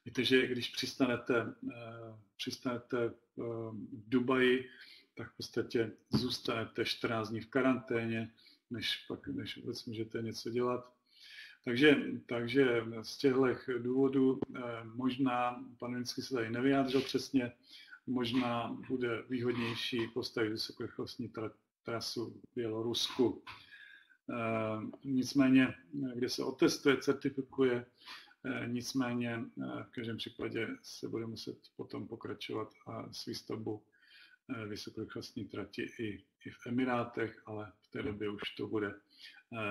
Víte, že když přistanete, eh, přistanete eh, v Dubaji, tak v podstatě zůstanete 14 dní v karanténě, než pak než vůbec můžete něco dělat. Takže, takže z těchto důvodů eh, možná, pan Vinský se tady nevyjádřil přesně, možná bude výhodnější postavit vysokorychlostní trasu v Bělorusku. Nicméně, kde se otestuje, certifikuje, nicméně eh, v každém případě se bude muset potom pokračovat s výstavbou eh, vysokorychlostní trati i, i v Emirátech, ale v té době už to bude,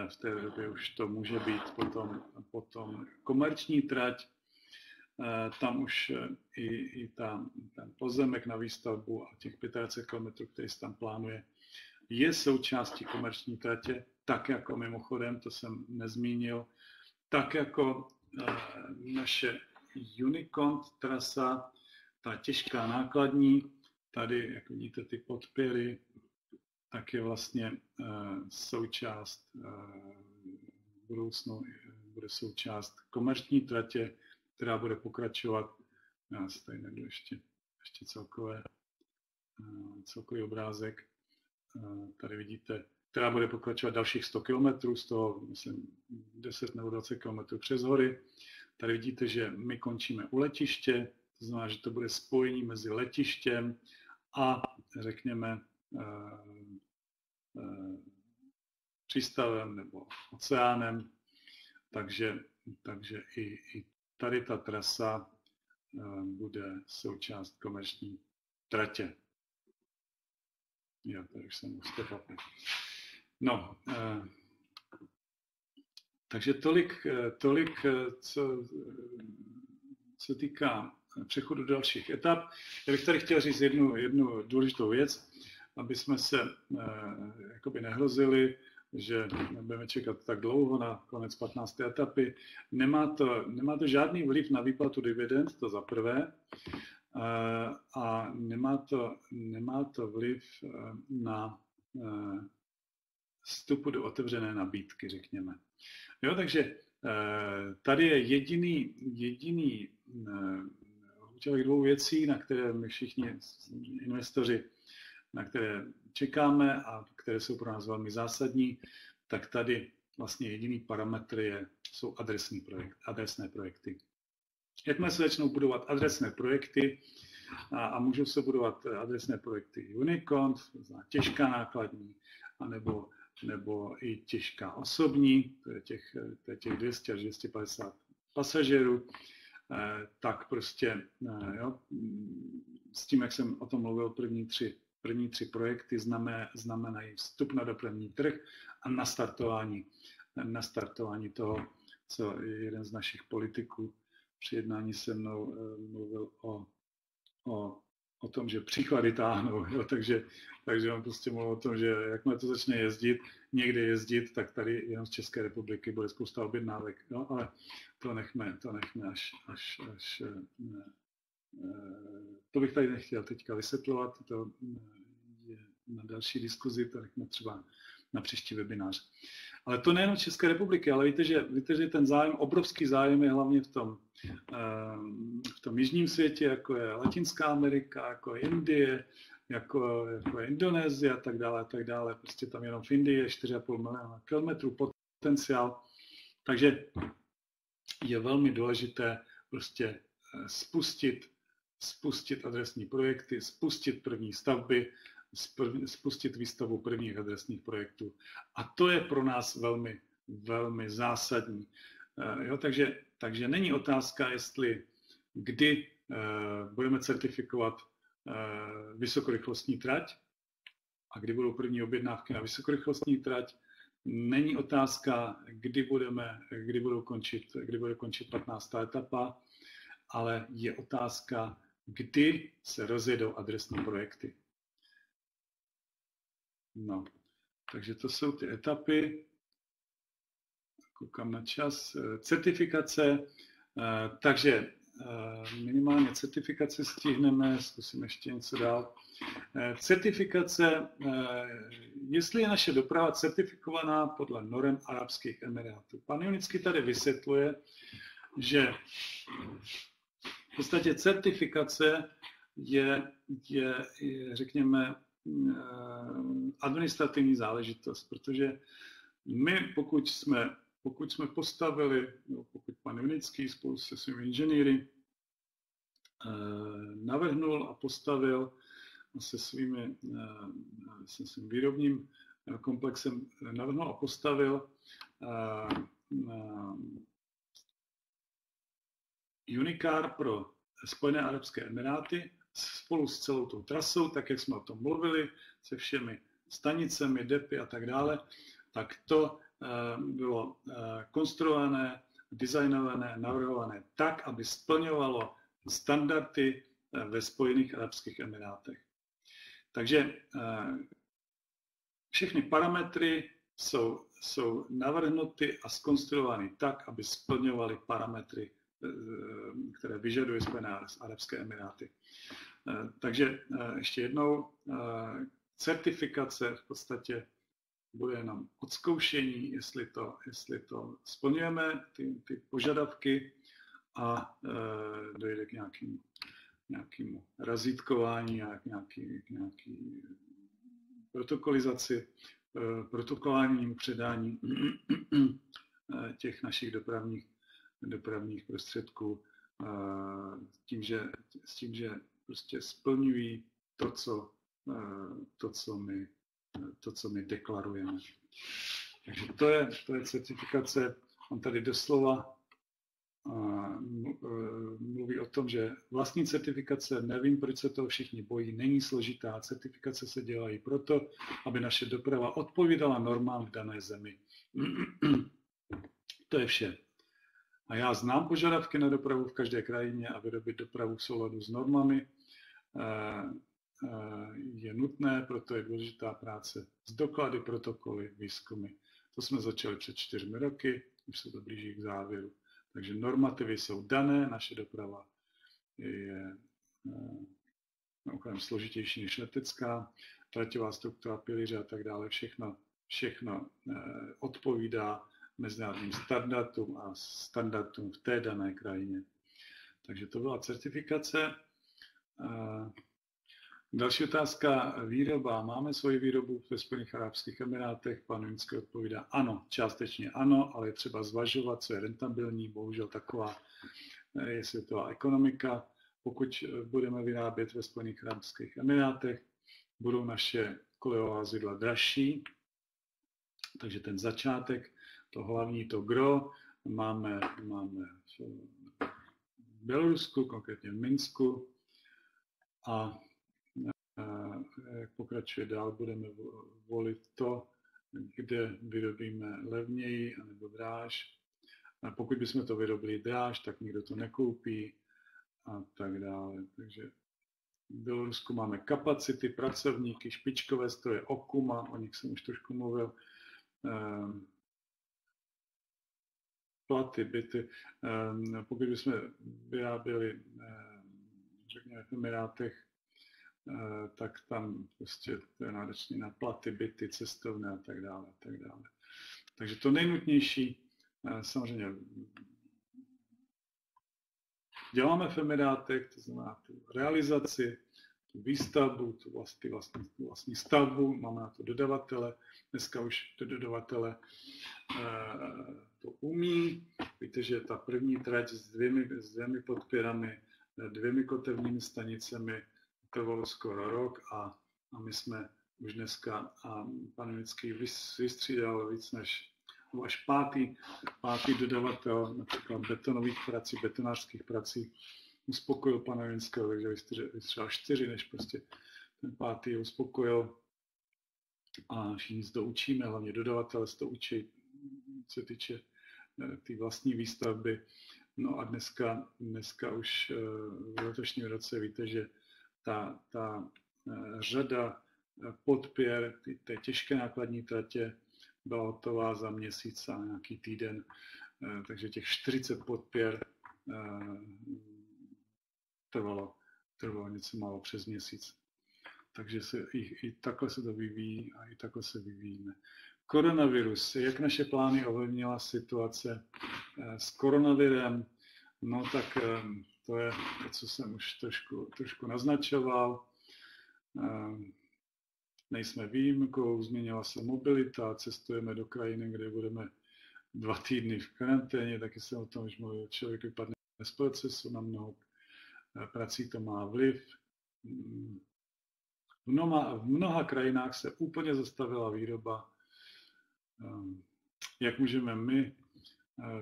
v té době už to může být potom, potom komerční trať, tam už i, i ta, ten pozemek na výstavbu a těch 25 km, který se tam plánuje, je součástí komerční tratě, tak jako mimochodem, to jsem nezmínil, tak jako naše Unicorn trasa, ta těžká nákladní, tady, jak vidíte, ty podpěry, tak je vlastně součást v budoucnu bude součást komerční tratě, která bude pokračovat. Já si tady najdu ještě, ještě celkové, celkový obrázek. Tady vidíte která bude pokračovat dalších 100 km, z toho, myslím, 10 nebo 20 km přes hory. Tady vidíte, že my končíme u letiště, to znamená, že to bude spojení mezi letištěm a, řekněme, eh, eh, přístavem nebo oceánem. Takže, takže i, i tady ta trasa eh, bude součást komerční tratě. Já tady už jsem u No, eh, takže tolik, eh, tolik eh, co se týká přechodu do dalších etap. Já bych tady chtěl říct jednu, jednu důležitou věc, aby jsme se jakoby nehrozili, že budeme čekat tak dlouho na konec 15. etapy. Nemá to, nemá to žádný vliv na výplatu dividend, to za prvé, a nemá to, nemá to vliv na vstupu do otevřené nabídky, řekněme. Jo, takže tady je jediný, jediný těch dvou věcí, na které my všichni investoři, na které čekáme a které jsou pro nás velmi zásadní, tak tady vlastně jediný parametr je, jsou adresní projekt, adresné projekty. Jakmile se začnou budovat adresné projekty a, a můžou se budovat adresné projekty Unicorn, těžká nákladní, anebo, nebo i těžká osobní, to je těch, to je těch 200 až 250 pasažerů, eh, tak prostě eh, jo, s tím, jak jsem o tom mluvil, první tři, první tři projekty znamenají, znamenají vstup na dopravní trh a nastartování, nastartování toho, co jeden z našich politiků při jednání se mnou eh, mluvil o, o, o tom, že příklady táhnou, jo, takže, takže on prostě mluvil o tom, že jakmile to začne jezdit, někde jezdit, tak tady jenom z České republiky bude spousta objednávek, jo, ale to nechme, to nechme až, až, až ne, eh, to bych tady nechtěl teďka vysvětlovat, to je na další diskuzi, to nechme třeba na příští webinář. Ale to nejen České republiky, ale víte, že, víte, že ten zájem, obrovský zájem je hlavně v tom, ehm, v tom jižním světě, jako je Latinská Amerika, jako je Indie, jako, jako je Indonésie a tak dále, a tak dále. Prostě tam jenom v Indii je 4,5 miliona kilometrů potenciál. Takže je velmi důležité prostě eh, spustit, spustit adresní projekty, spustit první stavby, spustit výstavu prvních adresních projektů. A to je pro nás velmi, velmi zásadní. Eh, jo, takže, takže není otázka, jestli kdy eh, budeme certifikovat eh, vysokorychlostní trať a kdy budou první objednávky na vysokorychlostní trať. Není otázka, kdy, budeme, kdy, budou končit, kdy bude končit 15. etapa, ale je otázka, kdy se rozjedou adresní projekty. No, takže to jsou ty etapy. Koukám na čas. Certifikace. Eh, takže eh, minimálně certifikace stihneme, zkusím ještě něco dál. Eh, certifikace, jestli je naše doprava certifikovaná podle norem Arabských Emirátů. Pan Junický tady vysvětluje, že v podstatě certifikace je, je, je řekněme, Eh, administrativní záležitost, protože my, pokud jsme, pokud jsme postavili, no, pokud pan Junický spolu se svými inženýry eh, navrhnul a postavil se, svými, eh, se svým výrobním komplexem navrhnul a postavil Unicar pro Spojené arabské emiráty, spolu s celou tou trasou, tak jak jsme o tom mluvili, se všemi stanicemi, depy a tak dále, tak to eh, bylo eh, konstruované, designované, navrhované tak, aby splňovalo standardy eh, ve Spojených Arabských Emirátech. Takže všechny parametry jsou, jsou navrhnuty a skonstruovány tak, aby splňovaly parametry, které vyžaduje Spojené Arabské Emiráty. Eh, takže eh, ještě jednou, eh, certifikace v podstatě bude nám odzkoušení, jestli to, jestli to splňujeme, ty, ty požadavky a e, dojde k nějakým, nějakému razítkování a k nějaký, k nějaký protokolizaci, e, předání těch našich dopravních, dopravních prostředků tím, že, s tím, že prostě splňují to, co, to, co, my, to, co my deklarujeme. Takže to je, to je certifikace. On tady doslova mluví o tom, že vlastní certifikace, nevím, proč se toho všichni bojí, není složitá. Certifikace se dělají proto, aby naše doprava odpovídala normám v dané zemi. to je vše. A já znám požadavky na dopravu v každé krajině a vyrobit dopravu v souladu s normami Eh, eh, je nutné, proto je důležitá práce s doklady, protokoly, výzkumy. To jsme začali před čtyřmi roky, už se to blíží k závěru. Takže normativy jsou dané, naše doprava je mimochodem eh, složitější než letecká, traťová struktura, pilíře a tak dále, všechno, všechno odpovídá mezinárodním standardům a standardům v té dané krajině. Takže to byla certifikace. Další otázka, výroba. Máme svoji výrobu ve Spojených Arabských Emirátech? Pan Vinský odpovídá ano, částečně ano, ale je třeba zvažovat, co je rentabilní. Bohužel taková je světová ekonomika. Pokud budeme vyrábět ve Spojených Arabských Emirátech, budou naše kolejová vozidla dražší, takže ten začátek, to hlavní, to gro, máme, máme v Bělorusku, konkrétně v Minsku a jak pokračuje dál, budeme volit to, kde vyrobíme levněji anebo dráž. A pokud bychom to vyrobili dráž, tak nikdo to nekoupí a tak dále. Takže v Bělorusku máme kapacity, pracovníky, špičkové stroje, Okuma, o nich jsem už trošku mluvil, ehm, platy, byty. Ehm, pokud bychom vyráběli, ehm, řekněme, v Emirátech Eh, tak tam prostě to je náročné na platy, byty, cestovné a tak dále. A tak dále. Takže to nejnutnější eh, samozřejmě děláme v Emirátech, to znamená tu realizaci, tu výstavbu, tu vlastní, vlastní, vlastní stavbu, máme na to dodavatele, dneska už ty dodavatele eh, to umí. Víte, že ta první trať s dvěmi, s dvěmi podpěrami, dvěmi kotevními stanicemi, trvalo skoro rok a, a my jsme už dneska, a pan Mický vystřídal víc než až pátý, pátý dodavatel například betonových prací, betonářských prací, uspokojil pana Vinského, takže vystřídal čtyři, než prostě ten pátý uspokojil. A všichni se to učíme, hlavně dodavatelé se to učí, co týče eh, té vlastní výstavby. No a dneska, dneska už eh, v letošním roce víte, že ta, ta eh, řada podpěr té těžké nákladní tratě byla hotová za měsíc a nějaký týden, takže těch 40 podpěr trvalo, trvalo něco málo přes měsíc. Takže se, i, i takhle se to vyvíjí a i takhle se vyvíjíme. Koronavirus. Jak naše plány ovlivnila situace s koronavirem? No tak to je to, co jsem už trošku, trošku naznačoval. Ehm, nejsme výjimkou, změnila se mobilita, cestujeme do krajiny, kde budeme dva týdny v karanténě, taky jsem o tom už mluvil, člověk vypadne z procesu, na mnoho eh, prací to má vliv. V mnoha, v mnoha krajinách se úplně zastavila výroba. Ehm, jak můžeme my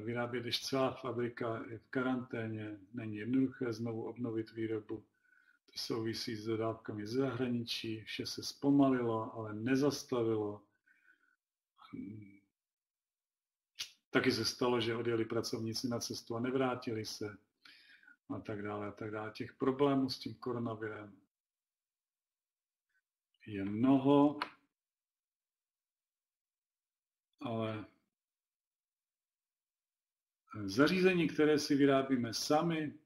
vyrábět, když celá fabrika je v karanténě, není jednoduché znovu obnovit výrobu. To souvisí s dodávkami z zahraničí, vše se zpomalilo, ale nezastavilo. Taky se stalo, že odjeli pracovníci na cestu a nevrátili se a tak dále a tak dále. Těch problémů s tím koronavirem je mnoho, ale zařízení, které si vyrábíme sami,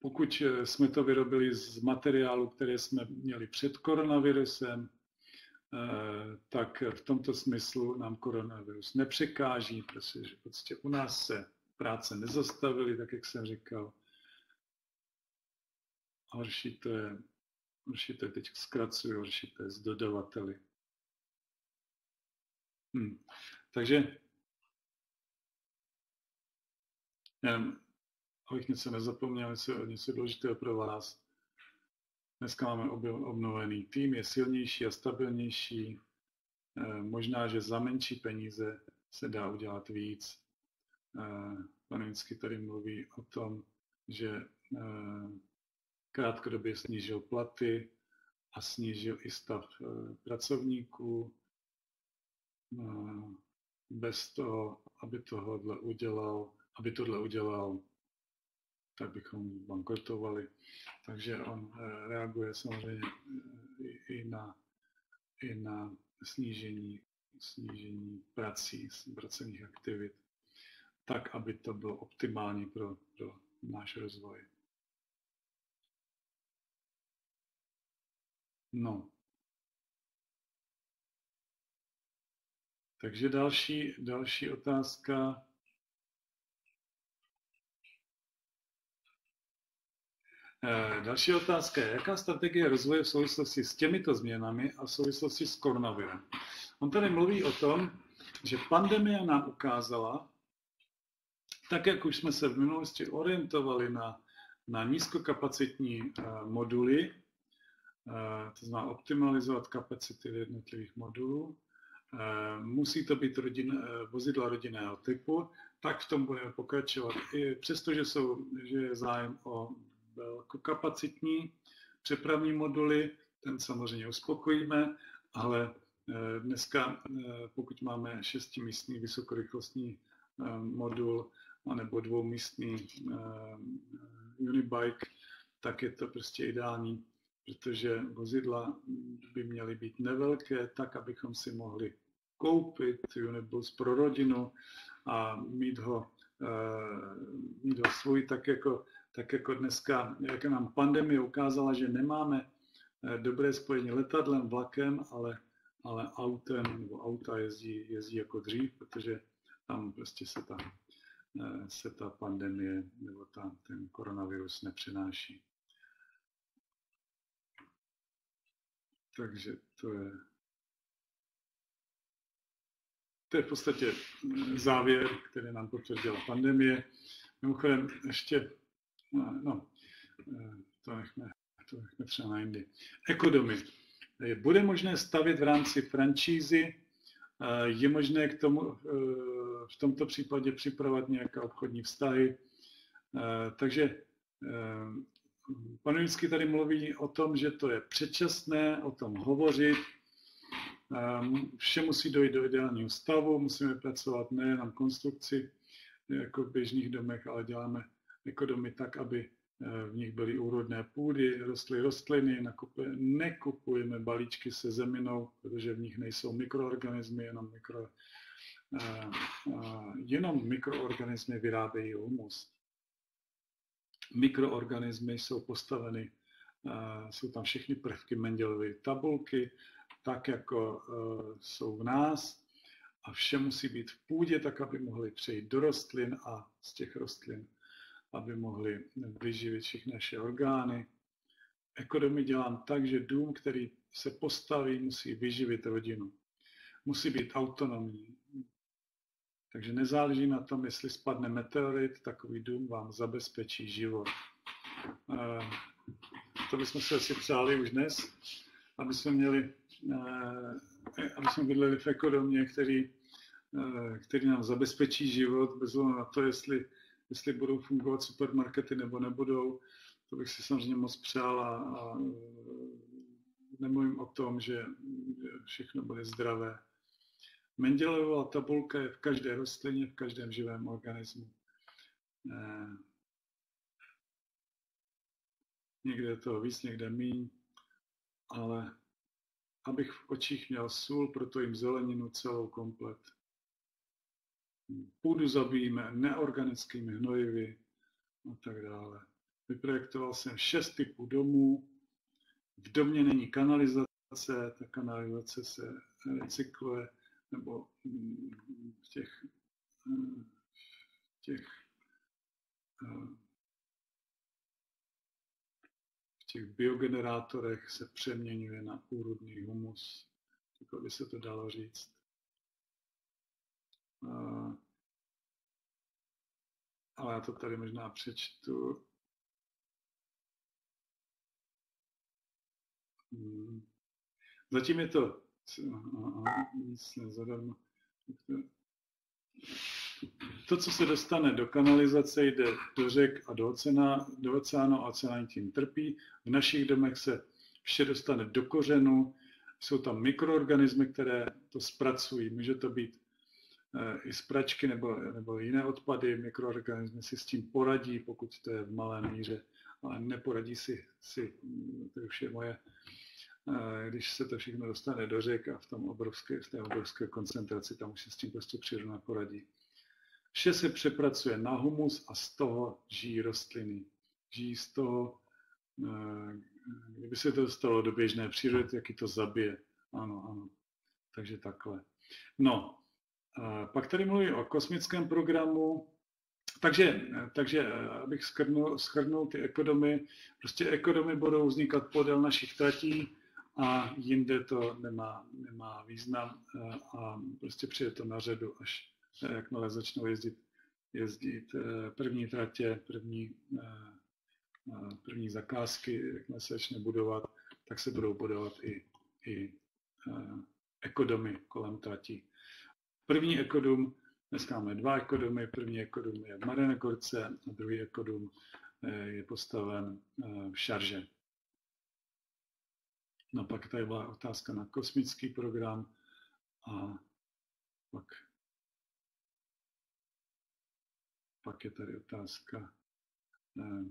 pokud jsme to vyrobili z materiálu, které jsme měli před koronavirusem, eh, tak v tomto smyslu nám koronavirus nepřekáží, protože prostě u nás se práce nezastavily, tak jak jsem říkal. Horší to je, horší to je teď zkracuju, horší to je s dodavateli. Hmm. Takže jen, abych něco nezapomněl, něco, něco důležitého pro vás. Dneska máme obnovený tým, je silnější a stabilnější. Eh, možná, že za menší peníze se dá udělat víc. Eh, pan Vinsky tady mluví o tom, že eh, krátkodobě snížil platy a snížil i stav pracovníků bez toho, aby tohle udělal, aby tohle udělal, tak bychom bankrotovali. Takže on eh, reaguje samozřejmě eh, i na, i na snížení, snížení prací, pracovních aktivit, tak, aby to bylo optimální pro, pro náš rozvoj. No. Takže další, další otázka. Další otázka je, jaká strategie rozvoje v souvislosti s těmito změnami a v souvislosti s koronavirem? On tady mluví o tom, že pandemie nám ukázala, tak jak už jsme se v minulosti orientovali na, na nízkokapacitní uh, moduly, uh, to znamená optimalizovat kapacity jednotlivých modulů, musí to být rodin, vozidla rodinného typu, tak v tom budeme pokračovat. I přestože jsou, že je zájem o velkokapacitní přepravní moduly, ten samozřejmě uspokojíme, ale dneska, pokud máme šestimístný vysokorychlostní modul, anebo dvoumístný unibike, tak je to prostě ideální, protože vozidla by měly být nevelké, tak, abychom si mohli koupit unibus pro rodinu a mít ho, mít ho svůj, tak jako tak jako dneska, jak nám pandemie ukázala, že nemáme eh, dobré spojení letadlem, vlakem, ale, ale autem nebo auta jezdí, jezdí jako dřív, protože tam prostě se ta, eh, se ta pandemie nebo ta, ten koronavirus nepřenáší. Takže to je, to je v podstatě závěr, který nám potvrdila pandemie. Mimochodem ještě No, no, eh, to nechme, to nechme třeba na jindy. Ekodomy. Bude možné stavit v rámci francízy, eh, je možné k tomu eh, v tomto případě připravovat nějaké obchodní vztahy. Takže pan Junický tady mluví o tom, že to je předčasné o tom hovořit. Vše musí dojít do ideálního stavu, musíme pracovat nejen na konstrukci jako v běžných domech, ale děláme ekodomy tak, aby eh, v nich byly úrodné půdy, rostly rostliny, nekupujeme balíčky se zeminou, protože v nich nejsou mikroorganismy, jenom, mikro, uh, uh, jenom mikroorganismy vyrábějí humus. Mikroorganismy jsou postaveny, jsou tam všechny prvky Mendelovy tabulky, tak jako jsou v nás a vše musí být v půdě, tak aby mohly přejít do rostlin a z těch rostlin aby mohli vyživit všechny naše orgány. Ekonomii dělám tak, že dům, který se postaví, musí vyživit rodinu. Musí být autonomní. Takže nezáleží na tom, jestli spadne meteorit, takový dům vám zabezpečí život. Eh, to bychom se asi přáli už dnes, aby jsme měli, eh, aby jsme bydleli v ekodomě, který, eh, který nám zabezpečí život, bez na to, jestli jestli budou fungovat supermarkety nebo nebudou, to bych si samozřejmě moc přál a, a nemluvím o tom, že, všechno bude zdravé. Mendelová tabulka je v každé rostlině, v každém živém organismu. Eh, někde je toho víc, někde míň, ale abych v očích měl sůl, proto jim zeleninu celou komplet. Půdu zabijíme neorganickými hnojivy a tak dále. Vyprojektoval jsem šest typů domů. V domě není kanalizace, ta kanalizace se recykluje, nebo v těch, v těch, v těch biogenerátorech se přeměňuje na úrodný humus, tak by se to dalo říct. Ale já to tady možná přečtu. Hmm. Zatím je to nic zadarmo. To, co se dostane do kanalizace, jde do řek a do, ocena, do oceánu a oceán tím trpí. V našich domech se vše dostane do kořenu, jsou tam mikroorganismy, které to zpracují. Může to být Eh, i z pračky nebo, nebo jiné odpady, mikroorganismy si s tím poradí, pokud to je v malé míře, ale neporadí si, si to už je moje, eh, když se to všechno dostane do řek a v, tom obrovské, v té obrovské koncentraci, tam už se s tím prostě příroda poradí. Vše se přepracuje na humus a z toho žijí rostliny. Žijí z toho, eh, kdyby se to dostalo do běžné přírody, jaký to zabije. Ano, ano. Takže takhle. No, pak tady mluví o kosmickém programu, takže, takže abych schrnul, schrnul ty ekodomy, prostě ekodomy budou vznikat podél našich tratí a jinde to nemá, nemá význam a prostě přijde to na řadu, až jakmile začnou jezdit, jezdit první tratě, první, první zakázky, jakmile se začne budovat, tak se budou budovat i, i ekodomy kolem tratí. První ekodum, dneska máme dva ekodomy, první ekodum je v Marine Gorce a druhý ekodum eh, je postaven eh, v Šarže. No pak tady byla otázka na kosmický program a pak, pak je tady otázka, eh,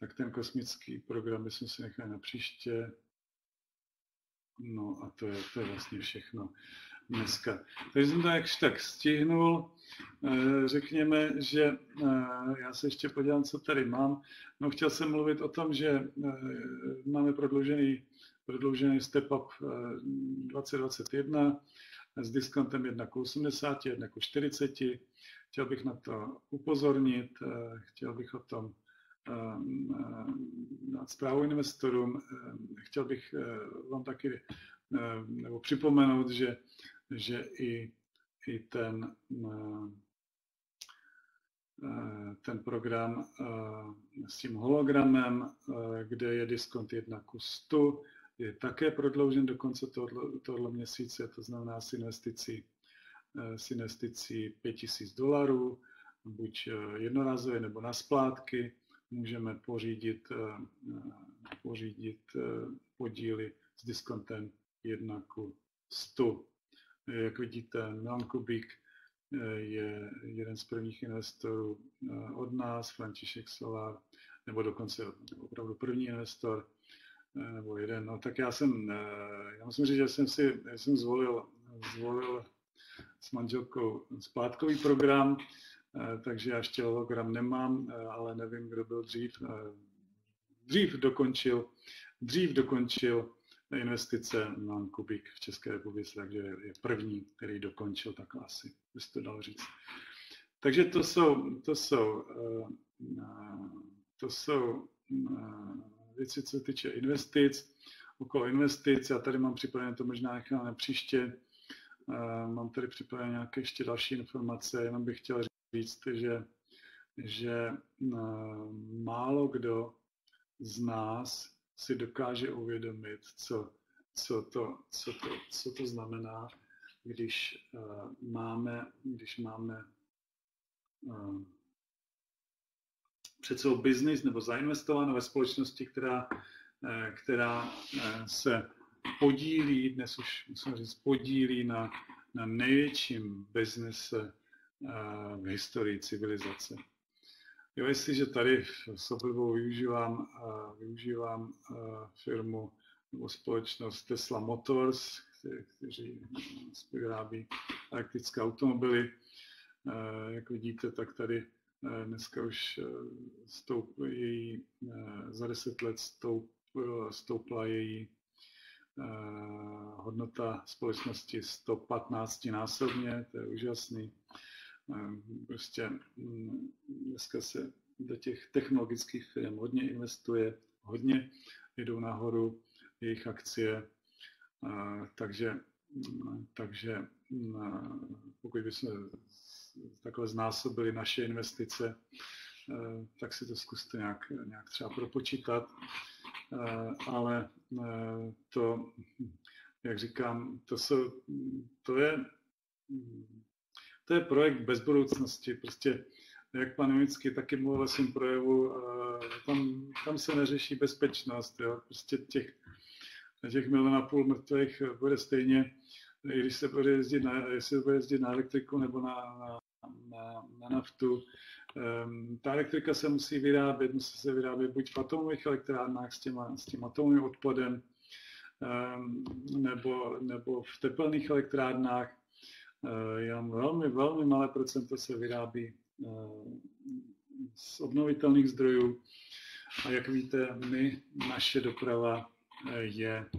tak ten kosmický program bychom si nechali na příště. No a to je, to je vlastně všechno dneska. Takže jsem to jakž tak stihnul. Eh, řekněme, že eh, já se ještě podívám, co tady mám. No, chtěl jsem mluvit o tom, že eh, máme prodloužený, prodloužený step up 2021 s diskontem 1 k 80, 1 k 40. Chtěl bych na to upozornit, chtěl bych o tom dát zprávu investorům. Chtěl bych vám taky nebo připomenout, že že i, i ten, eh, eh, ten program eh, s tím hologramem, kde je diskont 1 ku 100, je také prodloužen do konce tohoto, měsíce, to znamená s investicí, s investicí 5000 dolarů, buď jednorázově nebo na splátky, můžeme pořídit, pořídit podíly s diskontem 1 ku 100. Jak vidíte, Milan Kubík eh, je jeden z prvních investorů eh, od nás, František Solar, nebo dokonce opravdu první investor, eh, nebo jeden. No tak já jsem, já musím říct, že jsem si, já jsem zvolil, zvolil s manželkou splátkový program, takže já ještě hologram nemám, ale nevím, kdo byl dřív. Dřív dokončil, dřív dokončil investice na Kubík v České republice, takže je první, který dokončil takhle asi, by to dalo říct. Takže to jsou, to jsou, eh, to jsou eh, věci, co se týče investic. Okolo investic, já tady mám připravené to možná nechám na příště, eh, mám tady připravené nějaké ještě další informace, jenom bych chtěl říct, že, že málo kdo z nás si dokáže uvědomit, co, co, to, co, to, co to znamená, když uh, máme, když máme uh, před sebou biznis nebo zainvestováno ve společnosti, která, uh, která uh, se podílí, dnes už musím říct, podílí na, na největším biznise uh, v historii civilizace. Jo, jestliže tady v Soplivu využívám, využívám firmu nebo společnost Tesla Motors, kteří vyrábí elektrické automobily, jak vidíte, tak tady dneska už stoup, její, za deset let stoup, stoupla její hodnota společnosti 115 násobně, to je úžasný. Ehm, prostě mm, dneska se do těch technologických firm hodně investuje, hodně jdou nahoru jejich akcie, takže, mm, takže mm, pokud bychom takhle znásobili naše investice, eh, tak si to zkuste nějak, nějak třeba propočítat. Eh, ale eh, to, jak říkám, to, jsou, to je to je projekt bez budoucnosti. Prostě, jak pan Novický taky mluvil ve svém projevu, tam, tam se neřeší bezpečnost. Jo? Prostě těch, těch milion a půl mrtvých bude stejně, i když se bude jezdit na, jestli se bude jezdit na elektriku nebo na, na, na, na naftu. Um, ta elektrika se musí vyrábět, musí se vyrábět buď v atomových elektrárnách s, těma, s tím atomovým odpadem, um, nebo, nebo v tepelných elektrárnách. Eh, jenom velmi, velmi malé procento se vyrábí eh, z obnovitelných zdrojů. A jak víte, my, naše doprava je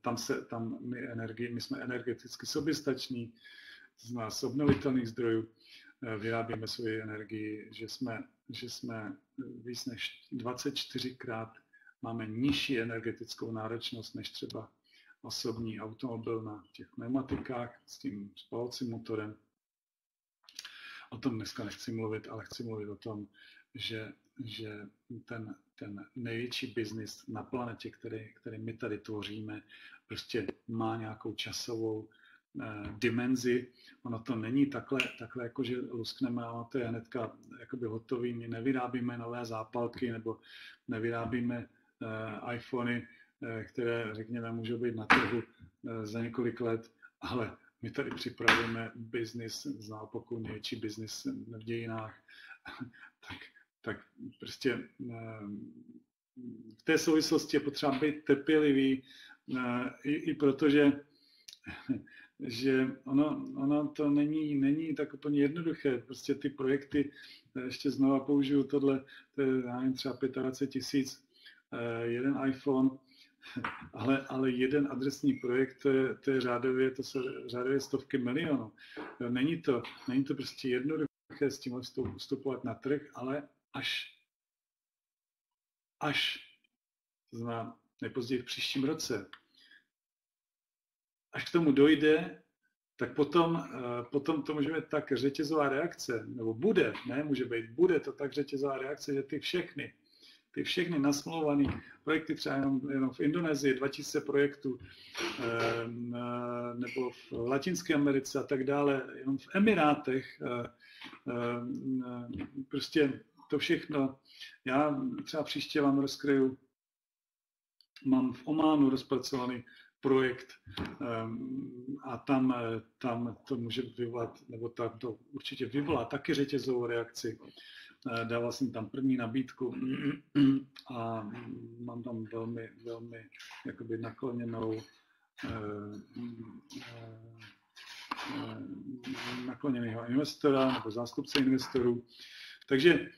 tam, se, tam my, energie, my jsme energeticky soběstační, z nás obnovitelných zdrojů vyrábíme svoji energii, že jsme, že jsme víc než 24krát máme nižší energetickou náročnost než třeba osobní automobil na těch pneumatikách s tím spalovacím motorem. O tom dneska nechci mluvit, ale chci mluvit o tom, že, že ten, ten největší biznis na planetě, který, který my tady tvoříme, prostě má nějakou časovou eh, dimenzi. Ono to není takhle, takhle jako že luskneme a to je hnedka jakoby hotový. My nevyrábíme nové zápalky nebo nevyrábíme eh, iPhony, které, řekněme, můžou být na trhu eh, za několik let, ale my tady připravujeme biznis, naopak největší biznis v dějinách, tak, tak prostě eh, v té souvislosti je potřeba být trpělivý, eh, i, i protože že ono, ono to není, není tak úplně jednoduché. Prostě ty projekty, eh, ještě znova použiju tohle, to je nevím, třeba 25 tisíc, jeden iPhone, ale, ale jeden adresní projekt, to je, to je řádově, to jsou řádově stovky milionů. Není to, není to prostě jednoduché s tím vstupovat na trh, ale až, až, to znamená nejpozději v příštím roce, až k tomu dojde, tak potom, eh, potom to může být tak řetězová reakce, nebo bude, ne, může být, bude to tak řetězová reakce, že ty všechny ty všechny nasmlouvané projekty, třeba jenom, jenom v Indonésii 2000 projektů, ehm, eh, nebo v Latinské Americe a tak dále, jenom v Emirátech, eh, ehm, eh, prostě to všechno. Já třeba příště vám rozkryju, mám v Ománu rozpracovaný projekt ehm, a tam, tam to může vyvolat, nebo tam to určitě vyvolá taky řetězovou reakci. Eh, dával jsem tam první nabídku a mám tam velmi, velmi jakoby nakloněnou eh, eh, nakloněného investora nebo zástupce investorů. Takže,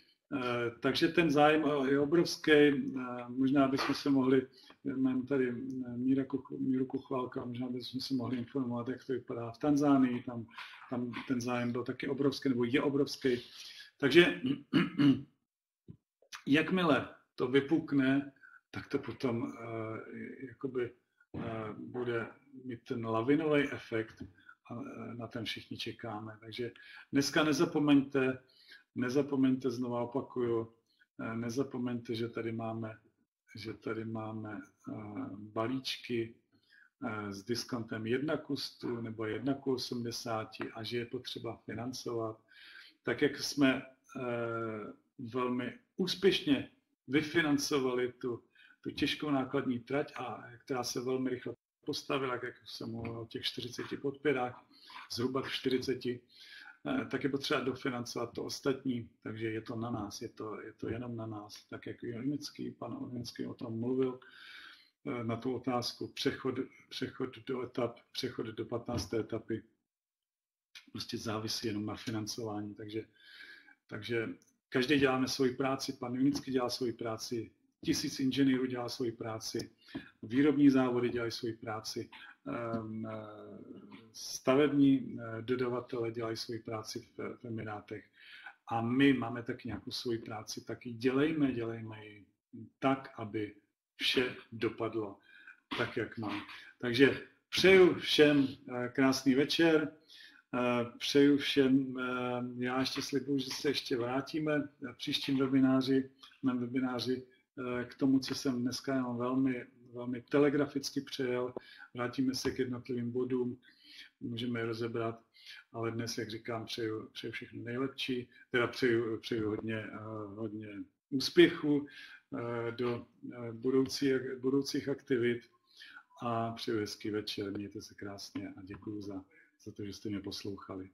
takže ten zájem je obrovský. Možná bychom se mohli, mám tady Míra Kuch, Míru Kuchválka, možná bychom se mohli informovat, jak to vypadá v Tanzánii. Tam, tam ten zájem byl taky obrovský, nebo je obrovský. Takže jakmile to vypukne, tak to potom uh, jakoby uh, bude mít ten lavinový efekt a uh, na ten všichni čekáme. Takže dneska nezapomeňte, nezapomeňte, znovu opakuju, uh, nezapomeňte, že tady máme, že tady máme uh, balíčky uh, s diskontem 1 ku 100 nebo 1 ku 80 a že je potřeba financovat tak jak jsme eh, velmi úspěšně vyfinancovali tu, tu těžkou nákladní trať, a která se velmi rychle postavila, jak jsem mluvil o těch 40 podpěrách, zhruba 40, eh, tak je potřeba dofinancovat to ostatní, takže je to na nás, je to, je to jenom na nás, tak jak Jonický, pan Jonický o tom mluvil, eh, na tu otázku přechod, přechod do etap, přechod do 15. etapy prostě závisí jenom na financování. Takže, takže každý děláme svoji práci, pan Junický dělá svoji práci, tisíc inženýrů dělá svoji práci, výrobní závody dělají svoji práci, ehm, stavební eh, dodavatele dělají svoji práci v, v Emirátech a my máme taky nějakou svoji práci, tak ji dělejme, dělejme ji tak, aby vše dopadlo tak, jak má. Takže přeju všem eh, krásný večer. Přeju všem, já ještě slibuju, že se ještě vrátíme. V příštím webináři, mém webináři k tomu, co jsem dneska jenom velmi, velmi telegraficky přejel. Vrátíme se k jednotlivým bodům, můžeme je rozebrat, ale dnes, jak říkám, přeju, přeju všechno nejlepší, teda přeju, přeju hodně, hodně úspěchu do budoucí, budoucích aktivit a přeju hezký večer, mějte se krásně a děkuji za za to, že jste mě poslouchali.